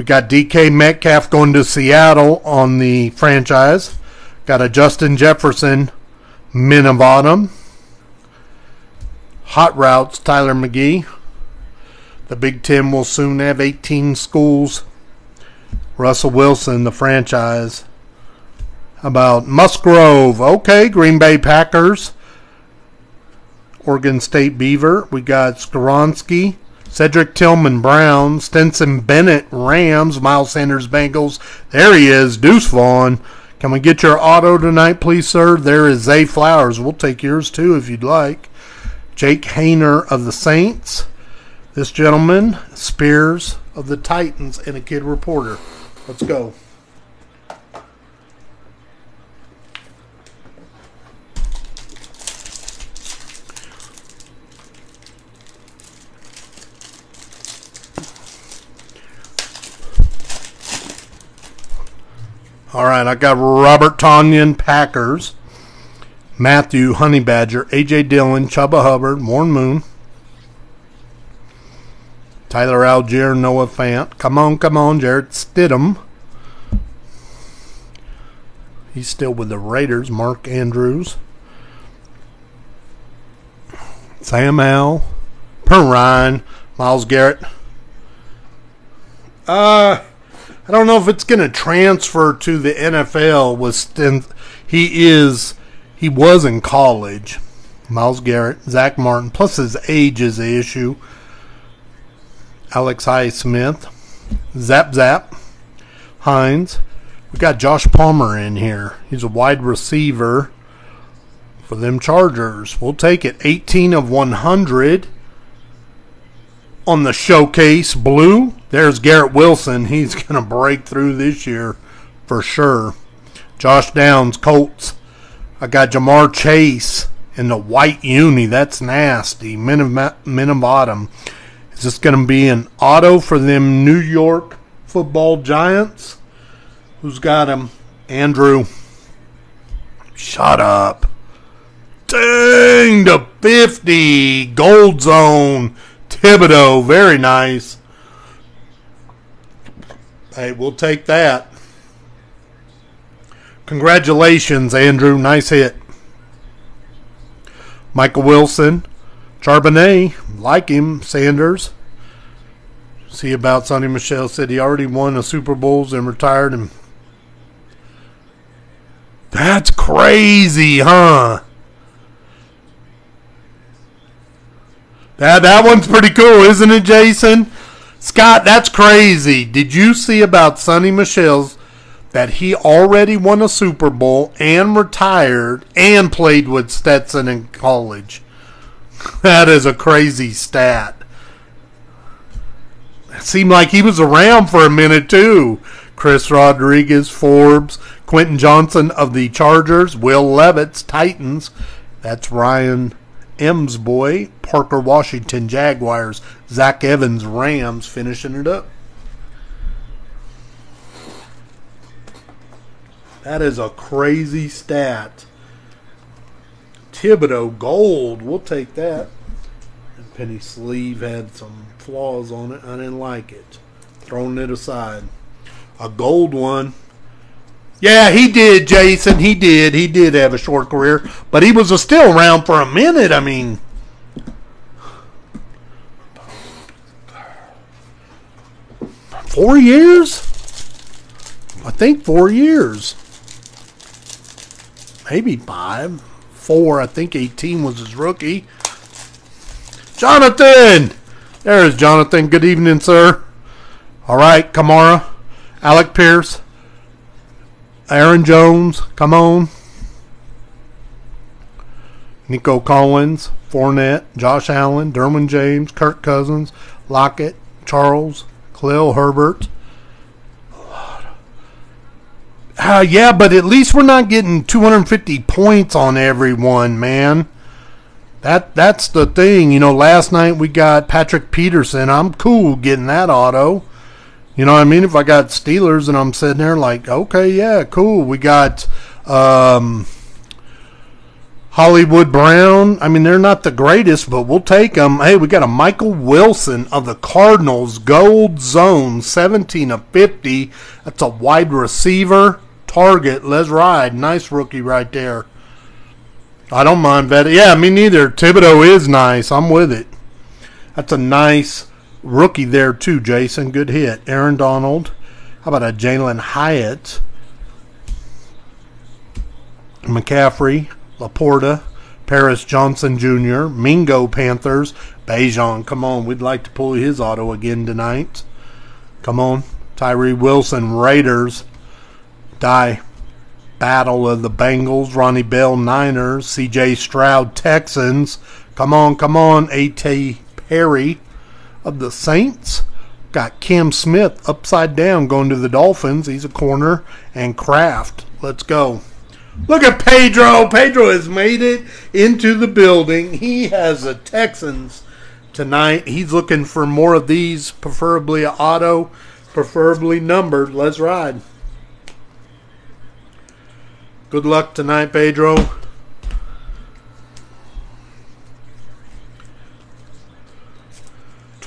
We got DK Metcalf going to Seattle on the franchise. Got a Justin Jefferson, Men of Autumn. Hot routes, Tyler McGee. The Big Ten will soon have 18 schools. Russell Wilson, the franchise. About Musgrave? Okay, Green Bay Packers. Oregon State Beaver. We got Skoronski, Cedric Tillman Brown, Stetson Bennett Rams, Miles Sanders Bengals. There he is, Deuce Vaughn. Can we get your auto tonight, please, sir? There is Zay Flowers. We'll take yours too if you'd like. Jake Haener of the Saints. This gentleman, Spears of the Titans, and a kid reporter. Let's go. All right, I got Robert Tonyan Packers, Matthew Honey Badger, AJ Dillon, Chuba Hubbard, Warren Moon, Tyler Allgeier, Noah Fant. Come on, come on, Jared Stidham. He's still with the Raiders. Mark Andrews, Sam Al, Perrine, Myles Garrett. Uh I don't know if it's going to transfer to the NFL. With he is he was in college. Myles Garrett, Zack Martin, plus his age is the issue. Alex Highsmith, Zap Zap, Hines. We got Josh Palmer in here. He's a wide receiver for them Chargers. We'll take it. 18 of 100 on the showcase blue. There's Garrett Wilson. He's going to break through this year for sure. Josh Downs, Colts. I got Ja'Marr Chase in the white uni. That's nasty. Minimum bottom. Is this going to be an auto for them New York football giants? Who's got him? Andrew. Shut up. Dang, the 50. Gold zone. Thibodeaux, very nice. Hey, we'll take that. Congratulations, Andrew. Nice hit. Michael Wilson, Charbonnet, like him. Sanders. See about Sony Michel said he already won a Super Bowls and retired and That's crazy, huh? That that one's pretty cool, isn't it, Jason? Scott, that's crazy. Did you see about Sony Michel's that he already won a Super Bowl and retired and played with Stetson in college? That is a crazy stat. It seemed like he was around for a minute too. Chris Rodriguez, Forbes, Quentin Johnston of the Chargers, Will Levis, Titans. That's Ryan M's boy, Parker Washington Jaguars, Zach Evans Rams finishing it up. That is a crazy stat. Thibodeaux gold, we'll take that. And Penny Sleeve had some flaws on it. I didn't like it. Throwing it aside. A gold one. Yeah, he did, Jason. He did. He did have a short career, but he was still around for a minute. I mean, four years. I think four years. Maybe five. Four. I think 18 was his rookie. Jonathan! There's Jonathan. Good evening, sir. All right, Kamara. Alec Pierce. Aaron Jones, come on. Nico Collins, Fournette, Josh Allen, Derwin James, Kirk Cousins, Lockett, Charles, Khalil Herbert. Uh, yeah, but at least we're not getting 250 points on everyone, man. That that's the thing. You know, last night we got Patrick Peterson. I'm cool getting that auto. You know what I mean? If I got Steelers and I'm sitting there like, okay, yeah, cool. We got um, Hollywood Brown. I mean, they're not the greatest, but we'll take them. Hey, we got a Michael Wilson of the Cardinals, Gold Zone, 17 of 50. That's a wide receiver target. Let's ride. Nice rookie right there. I don't mind betting. Yeah, me neither. Thibodeaux is nice. I'm with it. That's a nice rookie there too, Jason. Good hit. Aaron Donald. How about a Jalin Hyatt? McCaffrey, Laporta, Paris Johnson Jr., Mingo Panthers, Bijan. Come on, we'd like to pull his auto again tonight. Come on. Tyree Wilson, Raiders. Die. Battle of the Bengals, Ronnie Bell, Niners, CJ Stroud, Texans. Come on, come on, A.T. Perry of the Saints. Got Cam Smith upside down going to the Dolphins. He's a corner. And Kraft. Let's go. Look at Pedro. Pedro has made it into the building. He has the Texans tonight. He's looking for more of these, preferably auto, preferably numbered. Let's ride. Good luck tonight, Pedro.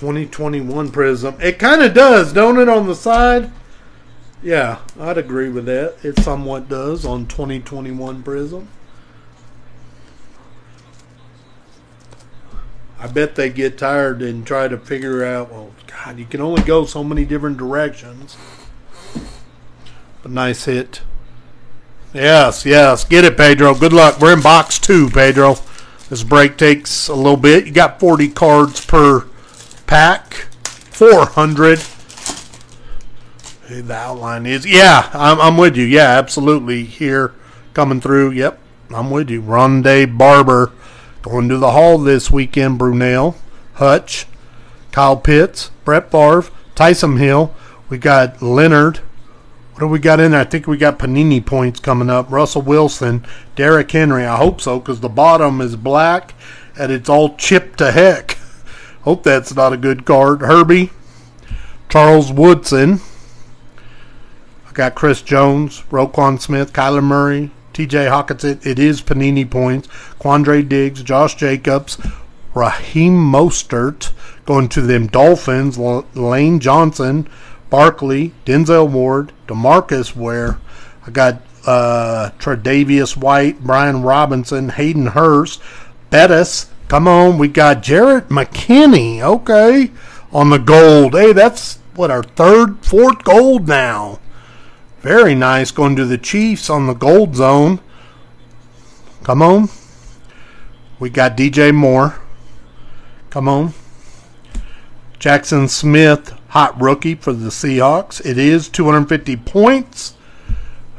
Twenty twenty one prism. It kind of does, don't it, on the side? Yeah, I'd agree with that. It somewhat does on twenty twenty one prism. I bet they get tired and try to figure out. Well, God, you can only go so many different directions. But nice hit. Yes, yes. Get it, Pedro. Good luck. We're in box two, Pedro. This break takes a little bit. You got 40 cards per pack. 400. The outline is. Yeah, I'm, I'm with you. Yeah, absolutely. Here, coming through. Yep, I'm with you. Rondé Barber going to the hall this weekend. Brunell, Hutch, Kyle Pitts, Brett Favre, Taysom Hill. We got Leonard. What do we got in there? I think we got Panini points coming up. Russell Wilson, Derrick Henry. I hope so because the bottom is black and it's all chipped to heck. Hope that's not a good card. Herbie, Charles Woodson. I got Chris Jones, Roquan Smith, Kyler Murray, TJ Hockenson. It is Panini points. Quandre Diggs, Josh Jacobs, Raheem Mostert going to them Dolphins. Lane Johnson. Barkley, Denzel Ward, Demarcus Ware. I got uh, Tre'Davious White, Brian Robinson, Hayden Hurst, Bettis. Come on, we got Jarrett McKinney. Okay, on the gold. Hey, that's what our third, fourth gold now. Very nice. Going to the Chiefs on the gold zone. Come on. We got DJ Moore. Come on. Jaxon Smith, hot rookie for the Seahawks. It is 250 points.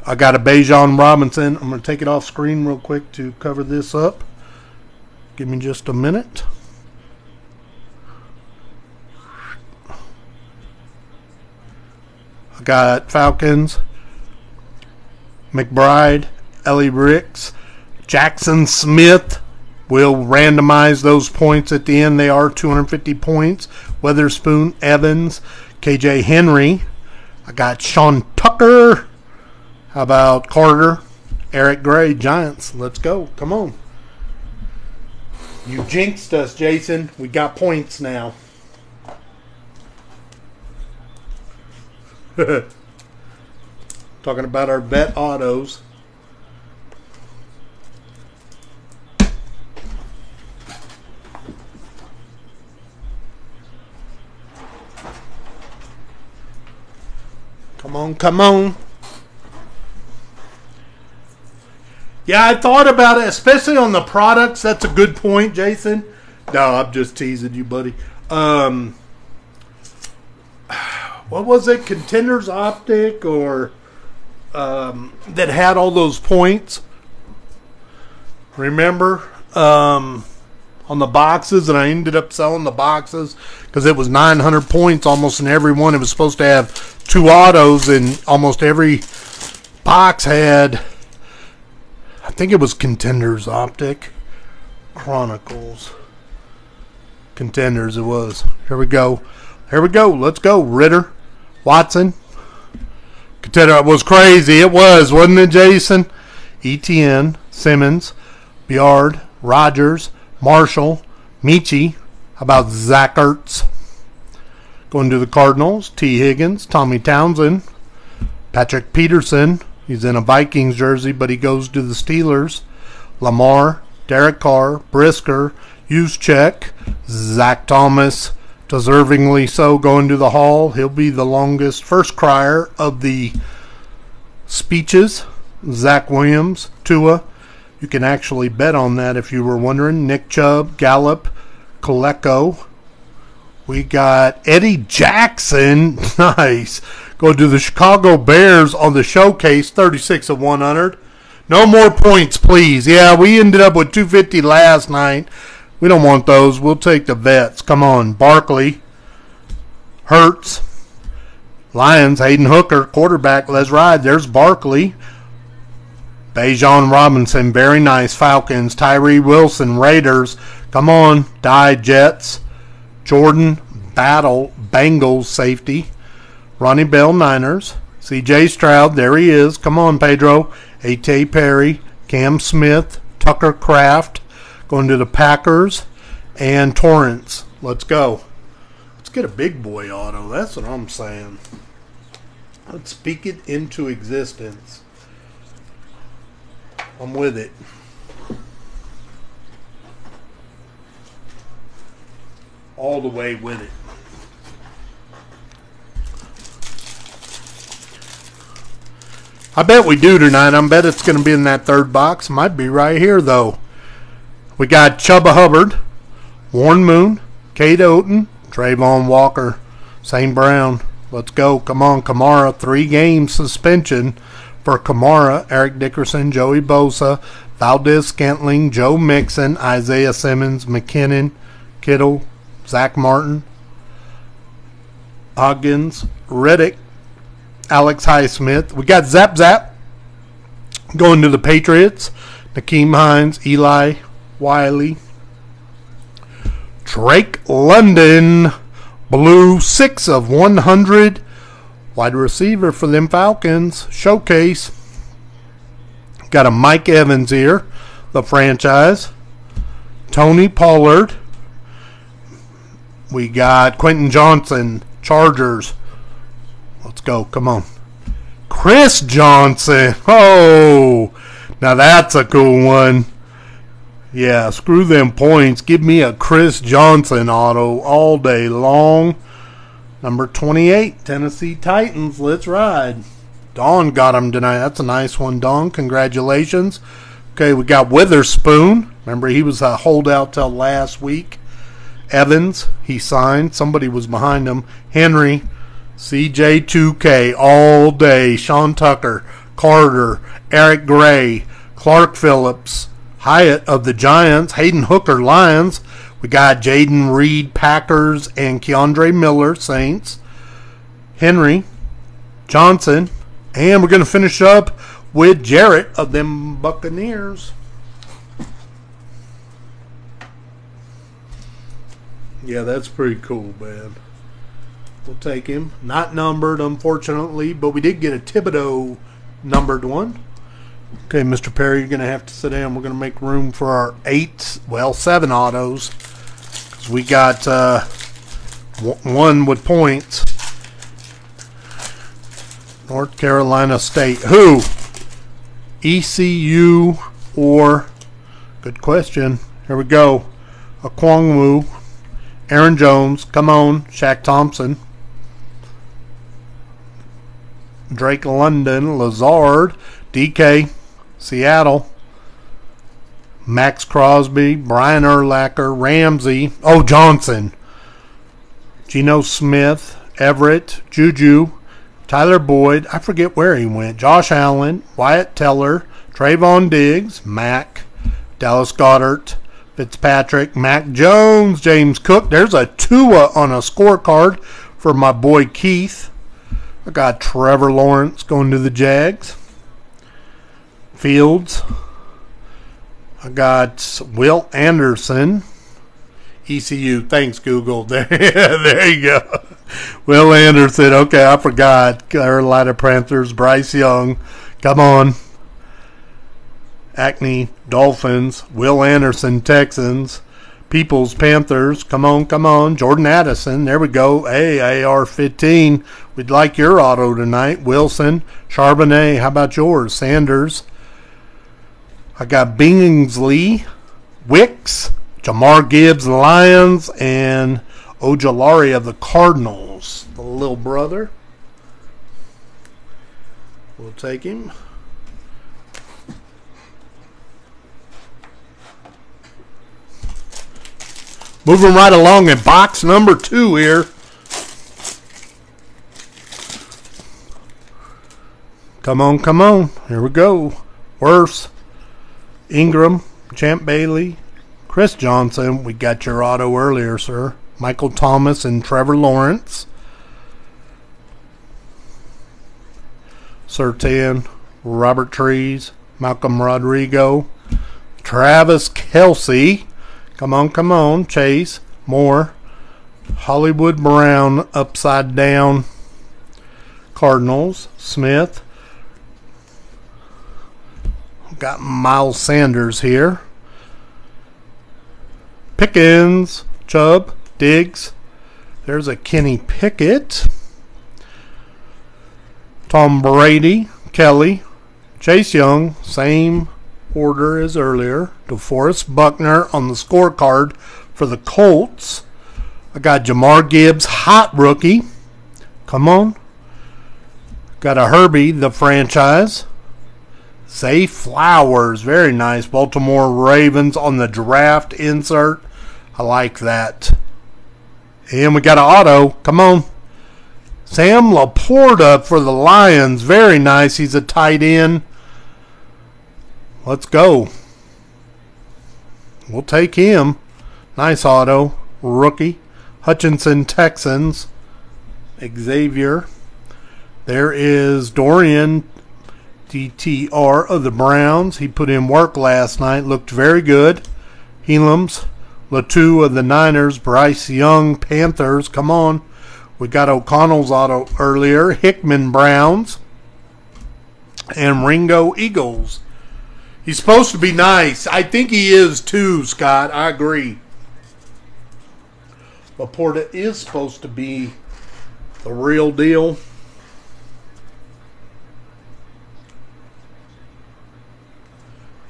I got a Bijan Robinson. I'm going to take it off screen real quick to cover this up. Give me just a minute. I got Falcons, McBride, Eli Ricks, Jaxon Smith. We'll randomize those points at the end. They are 250 points. Witherspoon, Evans, KJ Henry. I got Sean Tucker. How about Carter? Eric Gray, Giants. Let's go. Come on. You jinxed us, Jason. We got points now. Talking about our bet autos. Come on, come on. Yeah, I thought about it, especially on the products. That's a good point, Jason. No, I'm just teasing you, buddy. Um, what was it? Contenders Optic or um, that had all those points? Remember? Um, on the boxes, and I ended up selling the boxes because it was 900 points almost in every one. It was supposed to have two autos, and almost every box had, I think it was Contenders Optic Chronicles. Contenders, it was. Here we go. Here we go. Let's go. Ridder, Watson. Contender It was crazy. It was, wasn't it, Jason? ETN, Simmons, Biard, Rogers, Marshall, Michi. How about Zach Ertz? Going to the Cardinals, T. Higgins, Tommy Townsend, Patrick Peterson. He's in a Vikings jersey, but he goes to the Steelers. Lamar, Derek Carr, Brisker, Juszczyk, Zach Thomas, deservingly so, going to the Hall. He'll be the longest first crier of the speeches. Zach Williams, Tua. You can actually bet on that if you were wondering. Nick Chubb, Gallup, Coleco. We got Eddie Jackson. Nice. Go to the Chicago Bears on the showcase, 36 of 100. No more points, please. Yeah, we ended up with 250 last night. We don't want those. We'll take the vets. Come on. Barkley. Hurts. Lions, Hendon Hooker, quarterback. Let's ride. There's Barkley. Bijan Robinson, very nice. Falcons, Tyree Wilson, Raiders. Come on, die Jets. Jordan, Battle, Bengals, safety. Ronnie Bell, Niners. C.J. Stroud, there he is. Come on, Pedro. A.T. Perry, Cam Smith, Tucker Kraft. Going to the Packers and Torrance. Let's go. Let's get a big boy auto. That's what I'm saying. Let's speak it into existence. I'm with it. All the way with it. I bet we do tonight. I bet it's going to be in that third box. Might be right here, though. We got Chuba Hubbard, Warren Moon, Cade Otton, Travon Walker, St. Brown. Let's go. Come on, Kamara. Three game suspension for Kamara, Eric Dickerson, Joey Bosa, Valdes Scantling, Joe Mixon, Isaiah Simmons, McKinnon, Kittle, Zack Martin, Hoggins, Reddick, Alex Highsmith. We got Zap Zap going to the Patriots. Nyheim Hines, Eli Wiley, Drake London, blue six of 100. Wide receiver for them Falcons. Showcase. Got a Mike Evans here, the franchise. Tony Pollard. We got Quentin Johnston, Chargers. Let's go. Come on. Chris Johnson. Oh, now that's a cool one. Yeah, screw them points. Give me a Chris Johnson auto all day long. Number 28, Tennessee Titans. Let's ride. Dawn got him tonight. That's a nice one, Dawn. Congratulations. Okay, we got Witherspoon. Remember, he was a holdout till last week. Evans, he signed. Somebody was behind him. Henry, CJ2K all day. Sean Tucker, Carter, Eric Gray, Clark Phillips, Hyatt of the Giants, Hendon Hooker Lions. We got Jayden Reed Packers and Kendre Miller Saints. Henry Johnson, and we're going to finish up with Jarrett of them Buccaneers. Yeah, that's pretty cool, man. We'll take him. Not numbered, unfortunately, but we did get a Thibodeaux numbered one. Okay, Mr. Perry, you're going to have to sit down. We're going to make room for our eight, well, seven autos. Cause we got uh, one with points. North Carolina State. Who? ECU or. Good question. Here we go. Okwongbụ. Aaron Jones. Come on. Shaq Thompson. Drake London. Lazard. DK. Seattle. Maxx Crosby, Brian Urlacher, Ramsey, oh Johnson, Geno Smith, Everett, Juju, Tyler Boyd, I forget where he went, Josh Allen, Wyatt Teller, Trevon Diggs, Mac, Dallas Goedert, Fitzpatrick, Mac Jones, James Cook. There's a Tua on a scorecard for my boy Keith. I got Trevor Lawrence going to the Jags. Fields. I got Will Anderson. ECU. Thanks, Google. There, there you go. Will Anderson. Okay, I forgot. Carolina Panthers. Bryce Young. Come on. Acme Dolphins. Will Anderson Texans. People's Panthers. Come on, come on. Jordan Addison. There we go. Hey, AR 15. We'd like your auto tonight. Wilson. Charbonnet. How about yours? Sanders. I got Bingsley. Wicks. Jahmyr Gibbs, Lions, and Ojulari of the Cardinals, the little brother. We'll take him. Moving right along in box number two here. Come on, come on. Here we go. Worse. Ingram, Champ Bailey, Chris Johnson. We got your auto earlier, sir. Michael Thomas and Trevor Lawrence. Surtain, Robert Trees, Malcolm Rodrigo, Travis Kelce. Come on, come on. Chase, Moore, Hollywood Brown, upside down. Cardinals, Smith. Got Miles Sanders here. Pickens, Chubb, Diggs. There's a Kenny Pickett. Tom Brady, Kelly, Chase Young, same order as earlier. DeForest Buckner on the scorecard for the Colts. I got Jahmyr Gibbs, hot rookie. Come on. Got a Herbie, the franchise. Zay Flowers, very nice. Baltimore Ravens on the draft insert. I like that. And we got an auto. Come on. Sam Laporta for the Lions. Very nice. He's a tight end. Let's go. We'll take him. Nice auto. Rookie. Hutchinson Texans. Xavier. There is Dorian DTR of the Browns. He put in work last night. Looked very good. Helams. Latu of the Niners. Bryce Young Panthers. Come on. We got O'Connell's auto earlier. Hickman Browns. And Ringo Eagles. He's supposed to be nice. I think he is too, Scott. I agree. Laporta is supposed to be the real deal.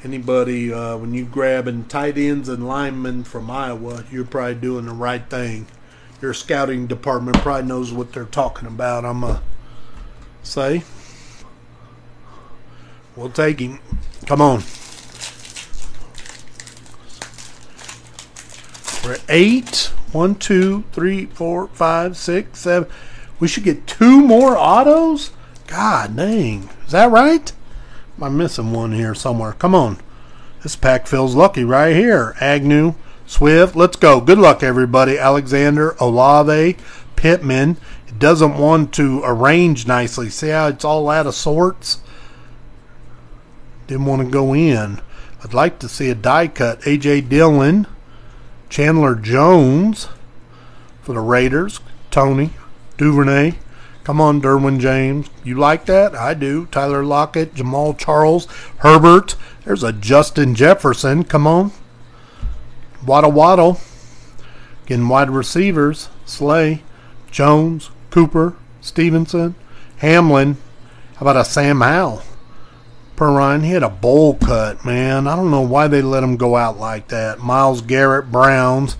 Anybody, uh, when you grabbing tight ends and linemen from Iowa, you're probably doing the right thing. Your scouting department probably knows what they're talking about. I'm going to say. We'll take him. Come on. We're at eight. One, two, three, four, five, six, seven. We should get two more autos? God dang. Is that right? I'm missing one here somewhere? Come on. This pack feels lucky right here. Agnew, Swift. Let's go. Good luck, everybody. Alexander, Olave, Pittman. It doesn't want to arrange nicely. See how it's all out of sorts? Didn't want to go in. I'd like to see a die cut. A.J. Dillon, Chandler Jones for the Raiders. Tony, Duvernay. Come on, Derwin James. You like that? I do. Tyler Lockett, Jamaal Charles, Herbert. There's a Justin Jefferson. Come on. Waddle Waddle. Getting wide receivers. Slay, Jones, Cooper, Stevenson, Hamlin. How about a Sam Howell? Perrine, he had a bowl cut, man. I don't know why they let him go out like that. Myles Garrett, Browns.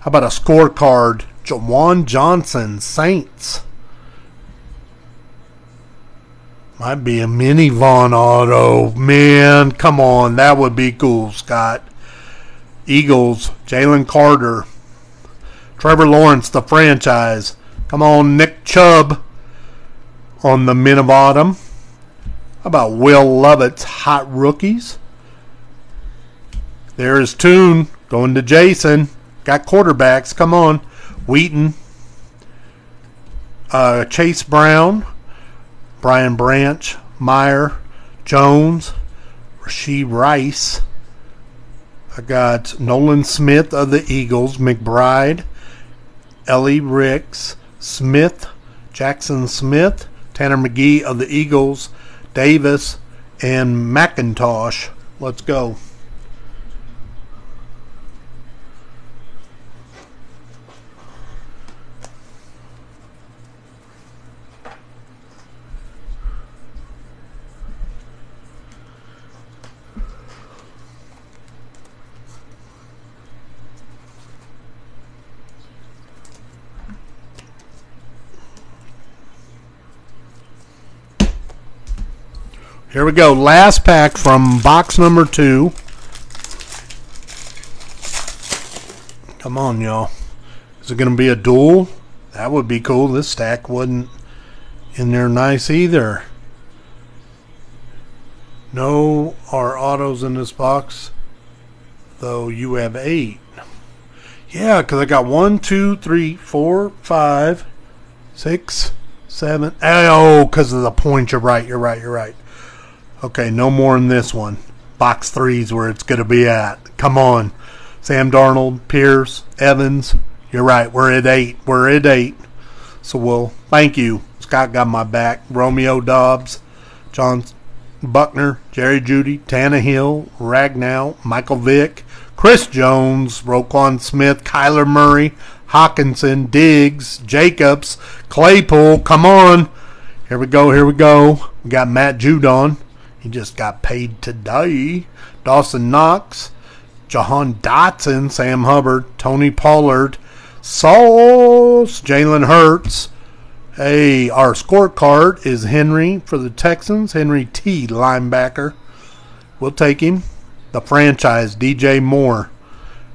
How about a scorecard? Juwan Johnson, Saints. Might be a mini Vaughn auto. Man, come on. That would be cool, Scott. Eagles, Jalen Carter. Trevor Lawrence, the franchise. Come on, Nick Chubb on the Men of Autumn. About Will Lovett's Hot Rookies? There is Tune going to Jason. Got quarterbacks. Come on. Wheaton. Uh, Chase Brown. Brian Branch. Mayer. Jones. Rashee Rice. I got Nolan Smith of the Eagles. McBride. Eli Ricks. Smith. Jaxon Smith. Tanner McKee of the Eagles. Davis. And McIntosh. Let's go. Here we go. Last pack from box number two. Come on, y'all. Is it going to be a duel? That would be cool. This stack wasn't in there nice either. No are autos in this box, though you have eight. Yeah, because I got one, two, three, four, five, six, seven. Oh, because of the point. You're right. You're right. You're right. Okay, no more in this one. Box three's where it's going to be at. Come on. Sam Darnold, Pierce, Evans. You're right. We're at eight. We're at eight. So we'll thank you. Scott got my back. Romeo Doubs, John Buckner, Jerry Jeudy, Tannehill, Ragnow, Michael Vick, Chris Jones, Roquan Smith, Kyler Murray, Hockenson, Diggs, Jacobs, Claypool. Come on. Here we go. Here we go. We got Matt Judon. He just got paid today. Dawson Knox, Jahan Dotson, Sam Hubbard, Tony Pollard, Sauce, Jalen Hurts. Hey, our scorecard is Henry for the Texans. Henry T, linebacker. We'll take him. The franchise, DJ Moore.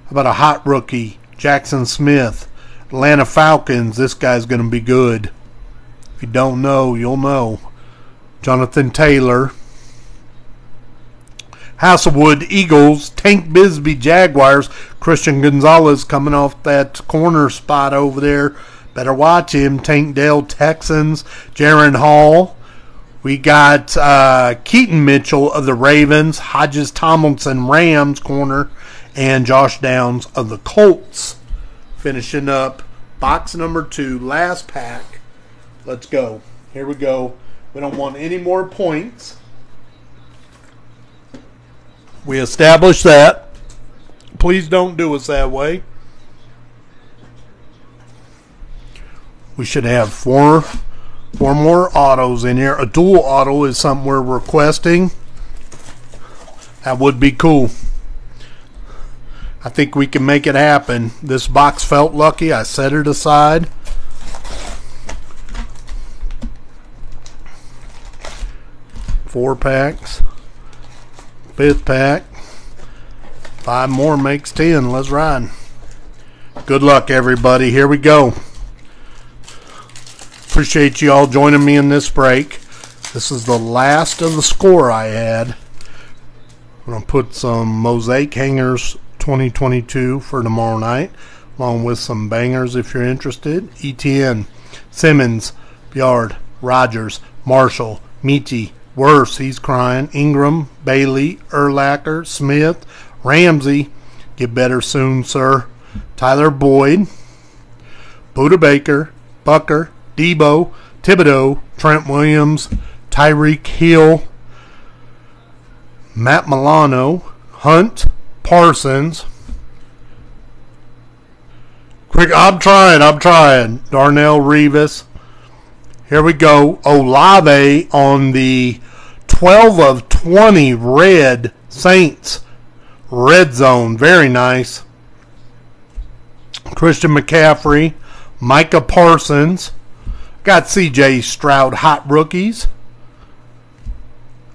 How about a hot rookie, Jaxon Smith? Atlanta Falcons, this guy's going to be good. If you don't know, you'll know. Jonathan Taylor, Hasselwood Eagles, Tank Bigsby Jaguars, Christian Gonzalez coming off that corner spot over there. Better watch him. Tank Dell Texans, Jaren Hall. We got uh, Keaton Mitchell of the Ravens, Hodges Tomlinson Rams corner, and Josh Downs of the Colts. Finishing up box number two, last pack. Let's go. Here we go. We don't want any more points. We established that. Please don't do us that way. We should have four four more autos in here. A dual auto is something we're requesting. That would be cool. I think we can make it happen. This box felt lucky. I set it aside. Four packs. Fifth pack. Five more makes ten. Let's ride. Good luck, everybody. Here we go. Appreciate you all joining me in this break. This is the last of the score I had. I'm going to put some mosaic hangers 2022 for tomorrow night, along with some bangers if you're interested. ETN, Simmons, Yard, Rogers, Marshall, Meaty, Worse, he's crying. Ingram, Bailey, Urlacher, Smith, Ramsey. Get better soon, sir. Tyler Boyd, Budda Baker, Bucker, Deebo, Thibodeaux, Trent Williams, Tyreek Hill, Matt Milano, Hunt, Parsons. Quick, I'm trying, I'm trying. Darrelle Revis. Here we go. Olave on the 12 of 20 red Saints red zone. Very nice. Christian McCaffrey, Micah Parsons. Got CJ Stroud hot rookies.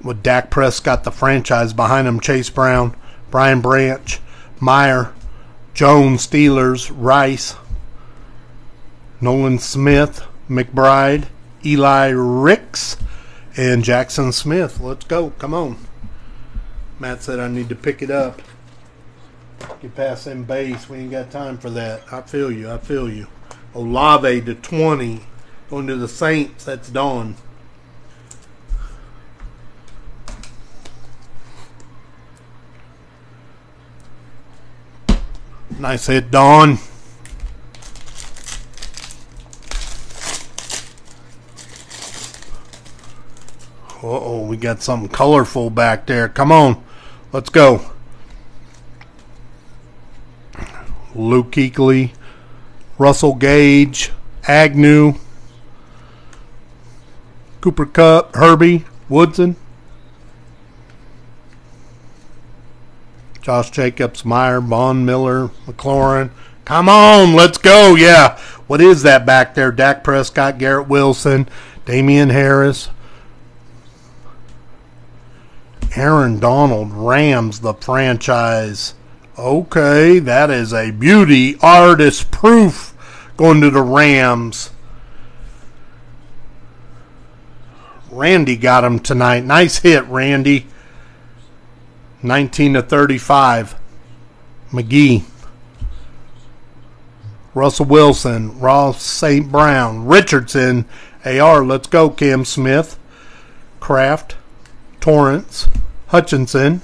With Dak Prescott, got the franchise behind him, Chase Brown, Brian Branch, Mayer, Jones, Steelers, Rice, Nolan Smith, McBride, Eli Ricks, and Jaxon Smith. Let's go. Come on. Matt said I need to pick it up. Get past them base. We ain't got time for that. I feel you. I feel you. Olave to 20. Going to the Saints. That's Dawn. Nice hit, Dawn. Oh, we got something colorful back there. Come on. Let's go. Luke Kuechly, Russell Gage, Agnew, Cooper Kupp, Herbie, Woodson, Josh Jacobs, Mayer, Von Miller, McLaurin. Come on, let's go. Yeah. What is that back there? Dak Prescott, Garrett Wilson, Damien Harris, Aaron Donald, Rams, the franchise. Okay, that is a beauty. Artist proof going to the Rams. Randy got him tonight. Nice hit, Randy. 19 to 35. McGee. Russell Wilson, Ross St. Brown, Richardson, AR, let's go, Cam Smith, Kraft, Torrance, Hutchinson,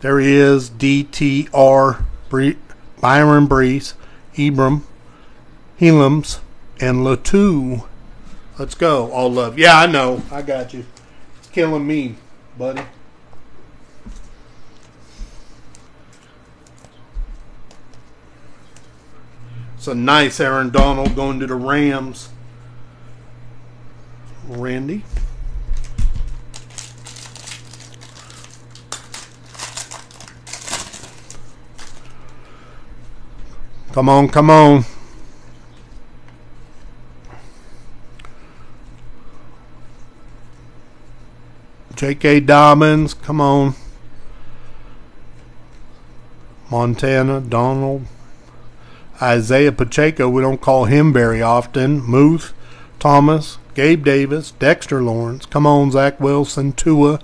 there he is, DTR, Byron Breeze, Ibram, Helms, and Latu. Let's go. All love. Yeah, I know. I got you. It's killing me, buddy. It's a nice Aaron Donald going to the Rams. Randy. Come on, come on. J.K. Dobbins, come on. Montana, Donald. Isaiah Pacheco, we don't call him very often. Muth, Thomas, Gabe Davis, Dexter Lawrence. Come on, Zach Wilson, Tua,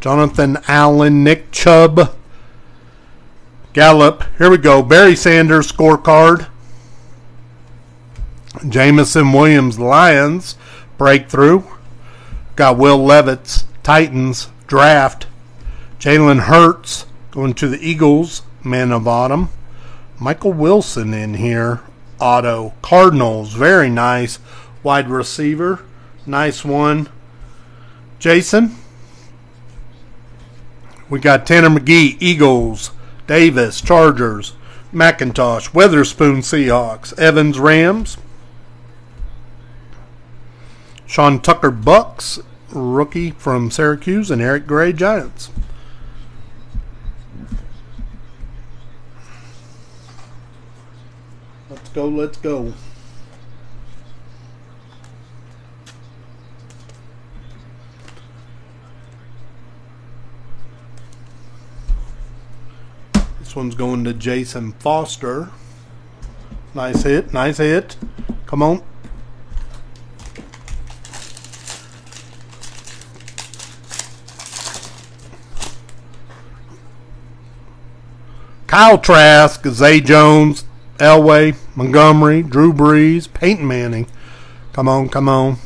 Jonathan Allen, Nick Chubb, Gallup. Here we go. Barry Sanders scorecard. Jameson Williams, Lions, breakthrough. Got Will Levis, Titans, draft. Jalen Hurts going to the Eagles, man of autumn. Michael Wilson in here. Auto. Cardinals. Very nice. Wide receiver. Nice one. Jason. We got Tanner McKee. Eagles. Davis. Chargers. McIntosh. Witherspoon. Seahawks. Evans. Rams. Sean Tucker. Bucs. Rookie from Syracuse. And Eric Gray. Giants. Let's go, let's go. This one's going to Jason Foster. Nice hit, nice hit. Come on. Kyle Trask, Zay Jones, Elway, Montgomery, Drew Brees, Peyton Manning. Come on, come on.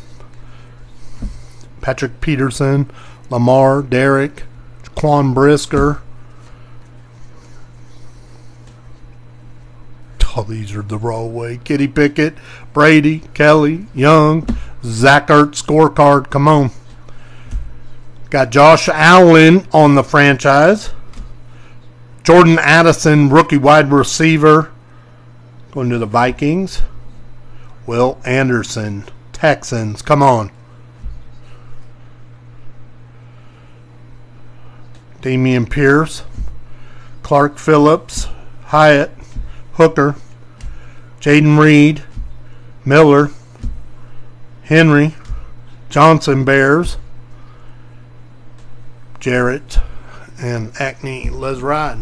Patrick Peterson, Lamar, Derek, Quan Brisker. These are the raw way. Kitty Pickett, Brady, Kelly, Young, Zach Ertz scorecard. Come on. Got Josh Allen on the franchise. Jordan Addison, rookie wide receiver. Going to the Vikings. Will Anderson, Texans. Come on. Dameon Pierce, Clark Phillips, Hyatt, Hooker, Jayden Reed, Miller, Henry, Johnson Bears, Jarrett, and Acne. Let's ride.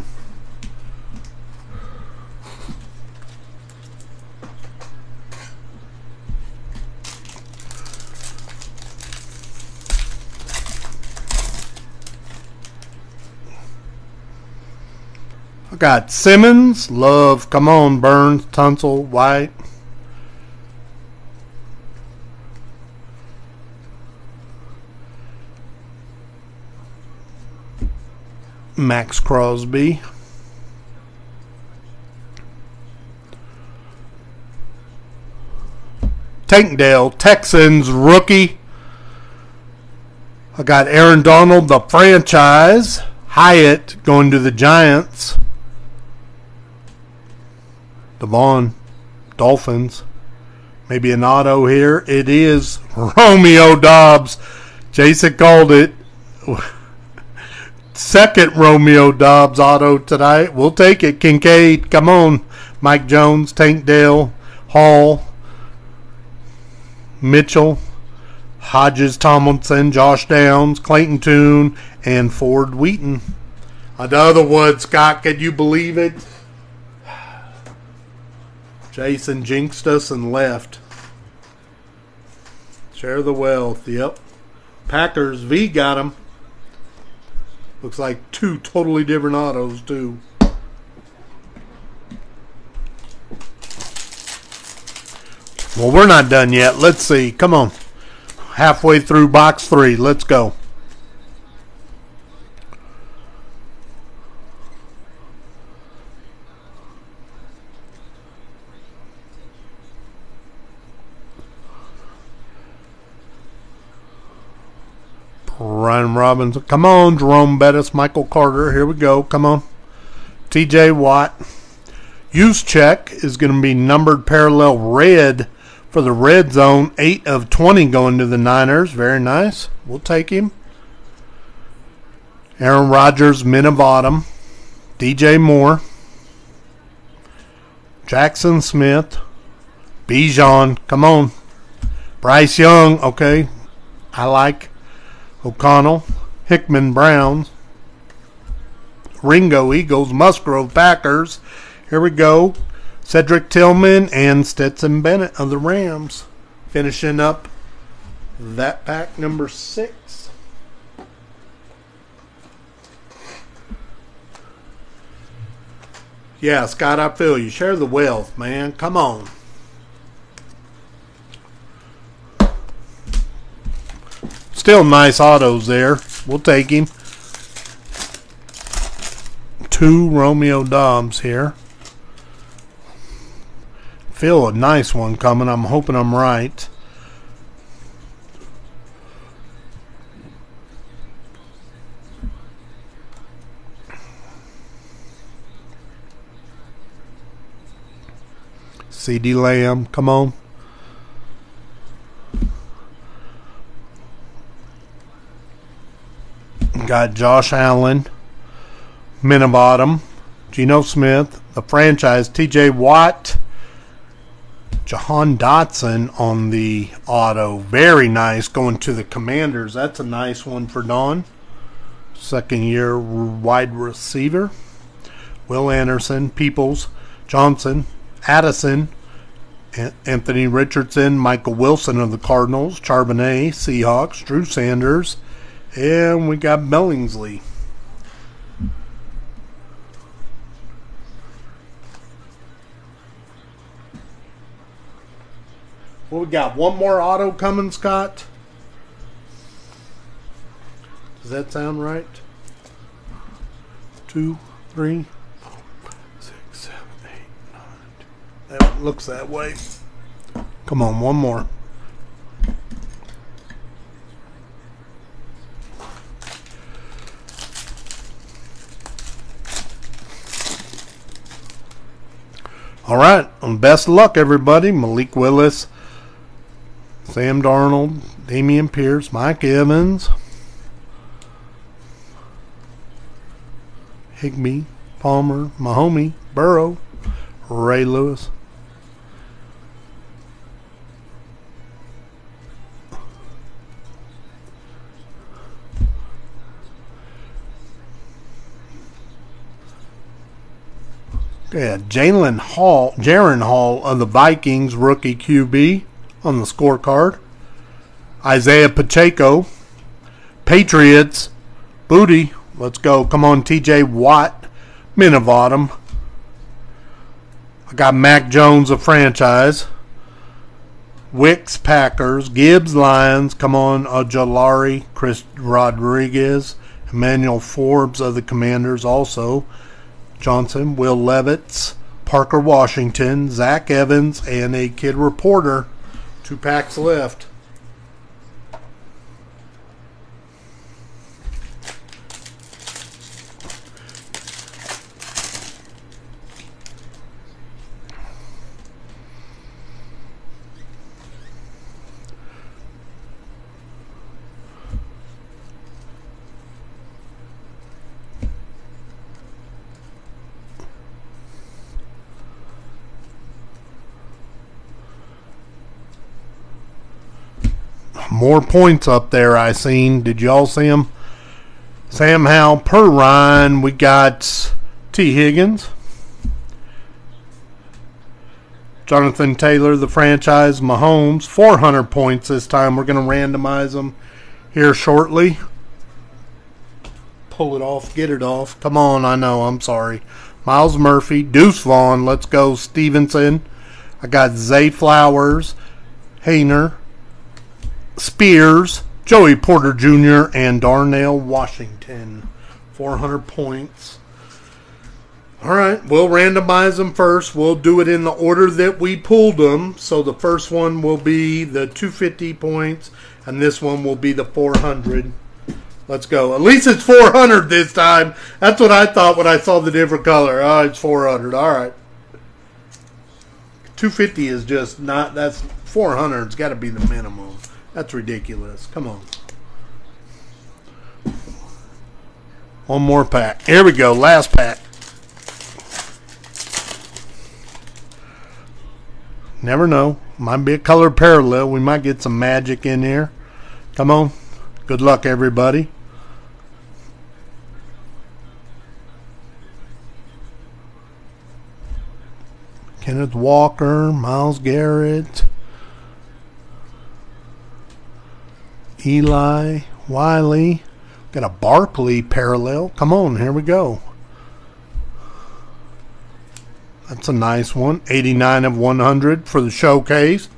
I got Simmons, Love, come on, Burns, Tunsil, White. Maxx Crosby. Tank Dell, Texans rookie. I got Aaron Donald, the franchise. Hyatt going to the Giants. Devon, Dolphins. Maybe an auto here. It is Romeo Doubs. Jason called it. Second Romeo Doubs auto tonight. We'll take it. Kincaid, come on. Mike Jones, Tank Dell, Hall, Mitchell, Hodges Tomlinson, Josh Downs, Clayton Tune, and Ford Wheaton. Another one, Scott. Can you believe it? Jason jinxed us and left. Share the wealth. Yep. Packers V got him. Looks like two totally different autos, too. Well, we're not done yet. Let's see. Come on. Halfway through box three. Let's go. Ryan Robbins. Come on, Jerome Bettis, Michael Carter. Here we go. Come on. TJ Watt. Juszczyk is going to be numbered parallel red for the red zone. 8 of 20 going to the Niners. Very nice. We'll take him. Aaron Rodgers, men of autumn. DJ Moore. Jaxon Smith. Bijan. Come on. Bryce Young. Okay. I like O'Connell, Hickman Browns, Ringo Eagles, Musgrave Packers. Here we go. Cedric Tillman and Stetson Bennett of the Rams finishing up that pack number six. Yeah, Scott, I feel you. Share the wealth, man. Come on. Still nice autos there. We'll take him. Two Romeo Doubs here. Feel a nice one coming. I'm hoping I'm right. CeeDee Lamb, come on. Got Josh Allen, Men of Autumn, Geno Smith, the franchise, TJ Watt, Jahan Dotson on the auto. Very nice going to the Commanders. That's a nice one for Don. Second year wide receiver. Will Anderson, Peoples, Johnson, Addison, Anthony Richardson, Michael Wilson of the Cardinals, Charbonnet, Seahawks, Drew Sanders, and we got Billingsley. Well, we got one more auto coming, Scott. Does that sound right? Two, three, four, six, seven, eight, nine. That looks that way. Come on, one more. All right. And best of luck, everybody. Malik Willis, Sam Darnold, Dameon Pierce, Mike Evans, Higbee, Palmer, Mahomey, Burrow, Ray Lewis. Yeah, Jalen Hall, Jaren Hall of the Vikings, rookie QB on the scorecard. Isaiah Pacheco, Patriots, Boutte. Let's go. Come on, TJ Watt, Men of Autumn. I got Mac Jones, a franchise. Wicks, Packers. Gibbs, Lions. Come on, Ojulari, Chris Rodriguez. Emmanuel Forbes of the Commanders also. Johnson, Will Levis, Parker Washington, Zach Evans, and a kid reporter. Two packs left. More points up there I seen. Did y'all see them? Sam Howell per Ryan. We got Tee Higgins. Jonathan Taylor, the franchise, Mahomes, 400 points this time. We're going to randomize them here shortly. Pull it off, get it off. Come on, I know, I'm sorry. Myles Murphy, Deuce Vaughn, let's go. Stevenson. I got Zay Flowers, Haener, Spears, Joey Porter Jr., and Darnell Washington. 400 points. All right, we'll randomize them first. We'll do it in the order that we pulled them. So the first one will be the 250 points, and this one will be the 400. Let's go. At least it's 400 this time. That's what I thought when I saw the different color. Oh, it's 400. All right. 250 is just not, that's 400. It's got to be the minimum. That's ridiculous. Come on. One more pack. Here we go. Last pack. Never know. Might be a color parallel. We might get some magic in here. Come on. Good luck, everybody. Kenneth Walker, Myles Garrett. Eli, Wylie. Got a Barkley parallel. Come on, here we go. That's a nice one. 89 of 100 for the showcase.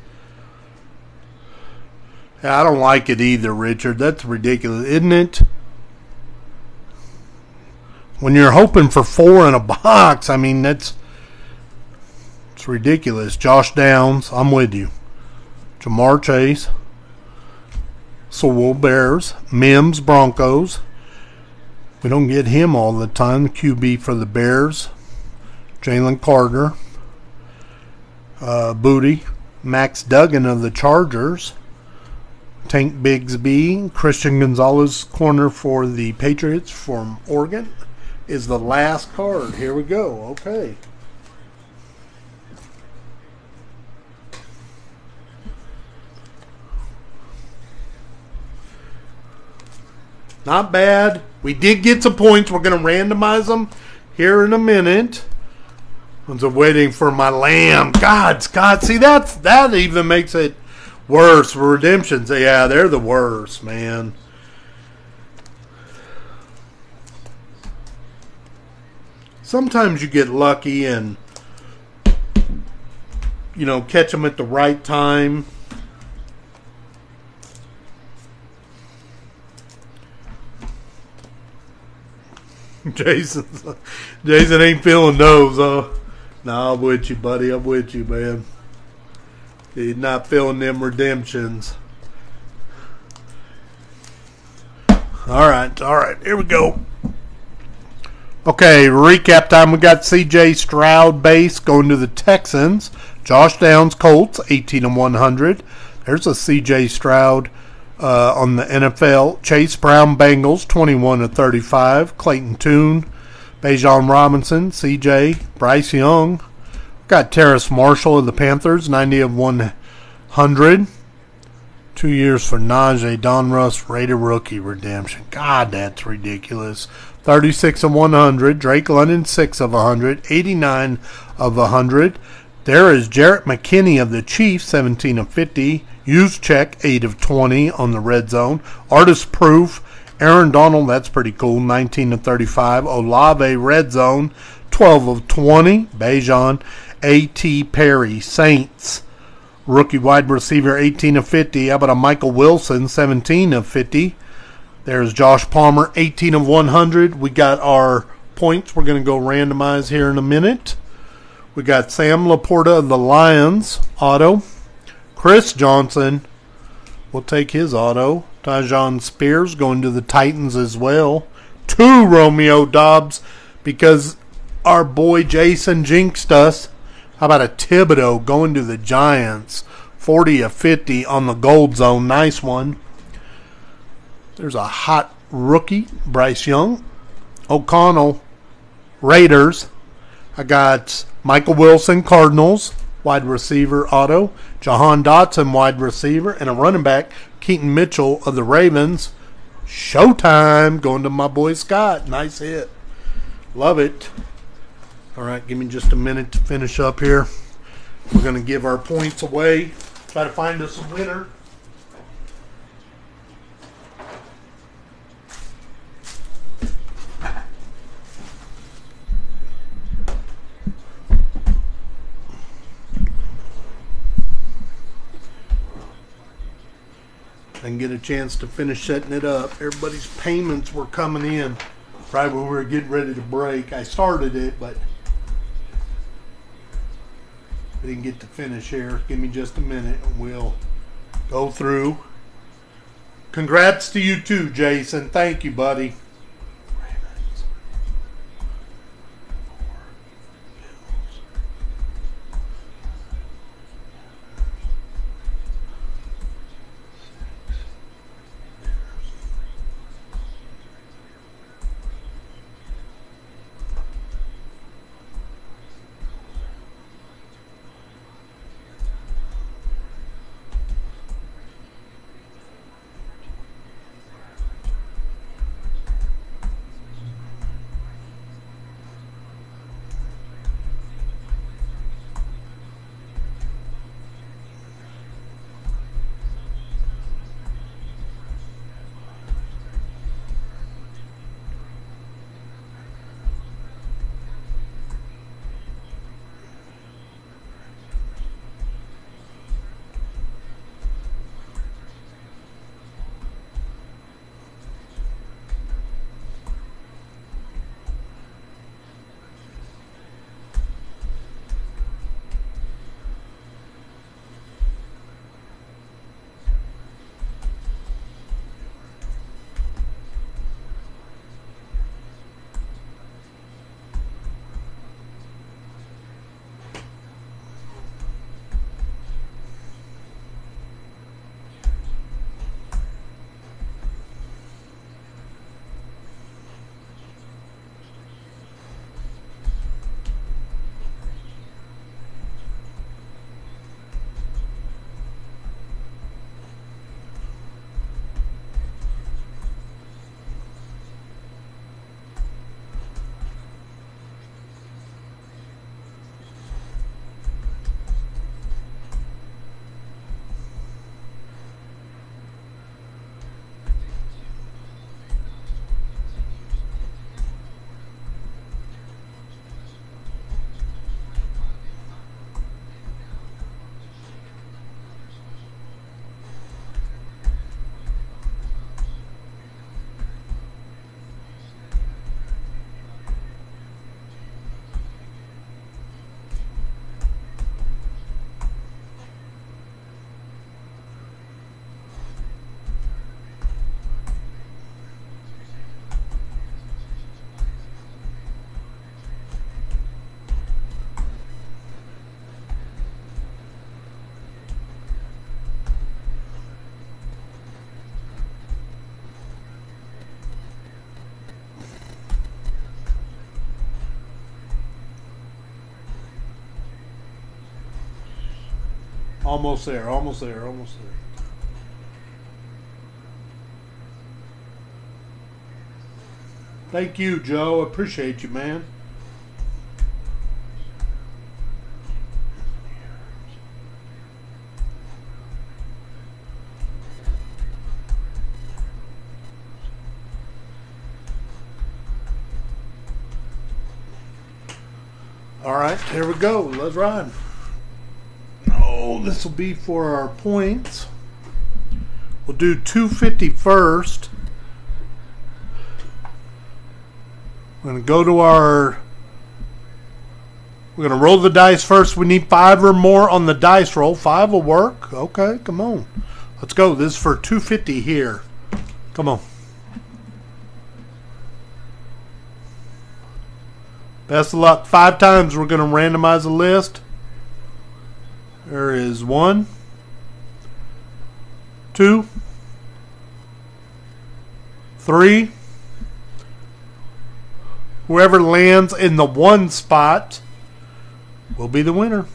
I don't like it either, Richard. That's ridiculous, isn't it? When you're hoping for four in a box, I mean, that's it's ridiculous. Josh Downs, I'm with you. Ja'Marr Chase. Sewell Bears, Mims Broncos. We don't get him all the time. QB for the Bears, Jalen Carter, uh, Boutte, Max Duggan of the Chargers, Tank Bigsby, Christian Gonzalez corner for the Patriots from Oregon is the last card. Here we go. Okay. Not bad. We did get some points. We're going to randomize them here in a minute. I'm waiting for my lamb. God, Scott, see that's that even makes it worse. For redemptions, yeah, they're the worst, man. Sometimes you get lucky and you know catch them at the right time. Jason, Jason ain't feeling those, huh? Nah, I'm with you, buddy. I'm with you, man. He's not feeling them redemptions. All right, all right. Here we go. Okay, recap time. We got C.J. Stroud base going to the Texans. Josh Downs Colts, 18 and 100. There's a C.J. Stroud uh, on the NFL. Chase Brown Bengals 21 to 35. Clayton Tune, Bijan Robinson, CJ, Bryce Young. Got Terrace Marshall of the Panthers 90 of 100. Two years for Najee Donruss, rated rookie redemption. God, that's ridiculous. 36 of 100. Drake London 6 of 100. 89 of 100. There is Jarrett McKinney of the Chiefs 17 of 50. Juszczyk 8 of 20 on the red zone. Artist proof Aaron Donald, that's pretty cool. 19 of 35. Olave, red zone, 12 of 20. Bijan, A.T. Perry, Saints. Rookie wide receiver, 18 of 50. How about a Michael Wilson, 17 of 50? There's Josh Palmer, 18 of 100. We got our points. We're going to go randomize here in a minute. We got Sam LaPorta of the Lions, auto. Chris Johnson, we'll take his auto. Tajon Spears going to the Titans as well. Two Romeo Doubs because our boy Jason jinxed us. How about a Thibodeaux going to the Giants? 40 of 50 on the gold zone. Nice one. There's a hot rookie, Bryce Young. O'Connell, Raiders. I got Michael Wilson, Cardinals, wide receiver, auto. Jahan Dotson, wide receiver. And a running back, Keaton Mitchell of the Ravens. Showtime going to my boy Scott. Nice hit. Love it. All right, give me just a minute to finish up here. We're going to give our points away. Try to find us a winner. And get a chance to finish setting it up. Everybody's payments were coming in right when we were getting ready to break. I started it, but I didn't get to finish here. Give me just a minute and we'll go through. Congrats to you too, Jason. Thank you, buddy. Almost there, almost there, almost there. Thank you, Joe. Appreciate you, man. All right, here we go. Let's ride. This will be for our points. We'll do 250 first. We're going to go to our. We're going to roll the dice first. We need five or more on the dice roll. Five will work. Okay, come on. Let's go. This is for 250 here. Come on. Best of luck. Five times we're going to randomize a list. There is one, two, three. Whoever lands in the one spot will be the winner.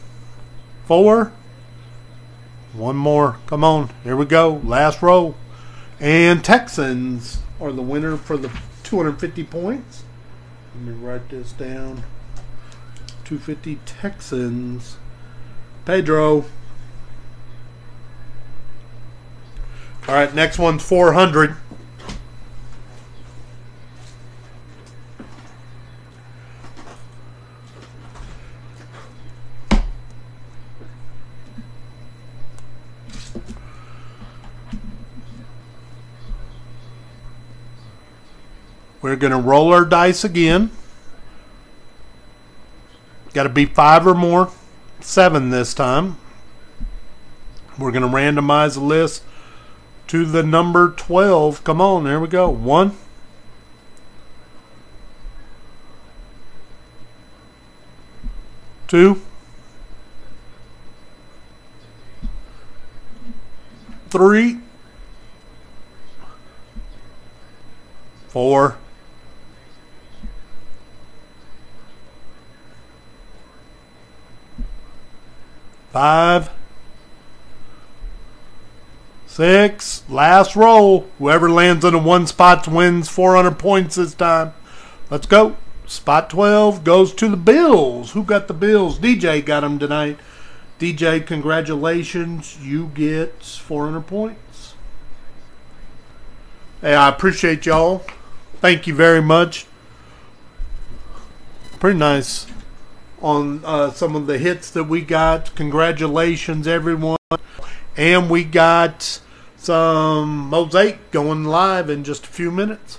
Four. One more. Come on. Here we go. Last row. And Texans are the winner for the 250 points. Let me write this down. 250 Texans. Pedro. All right, next one's 400. We're going to roll our dice again. Got to be five or more. Seven this time. We're going to randomize the list to the number 12. Come on, there we go. One. Two. Three. Four. Five. Six. Last roll. Whoever lands in a one spot wins 400 points this time. Let's go. Spot 12 goes to the Bills. Who got the Bills? DJ got them tonight. DJ, congratulations. You get 400 points. Hey, I appreciate y'all. Thank you very much. Pretty nice on uh, some of the hits that we got. Congratulations, everyone. And we got some Mosaic going live in just a few minutes.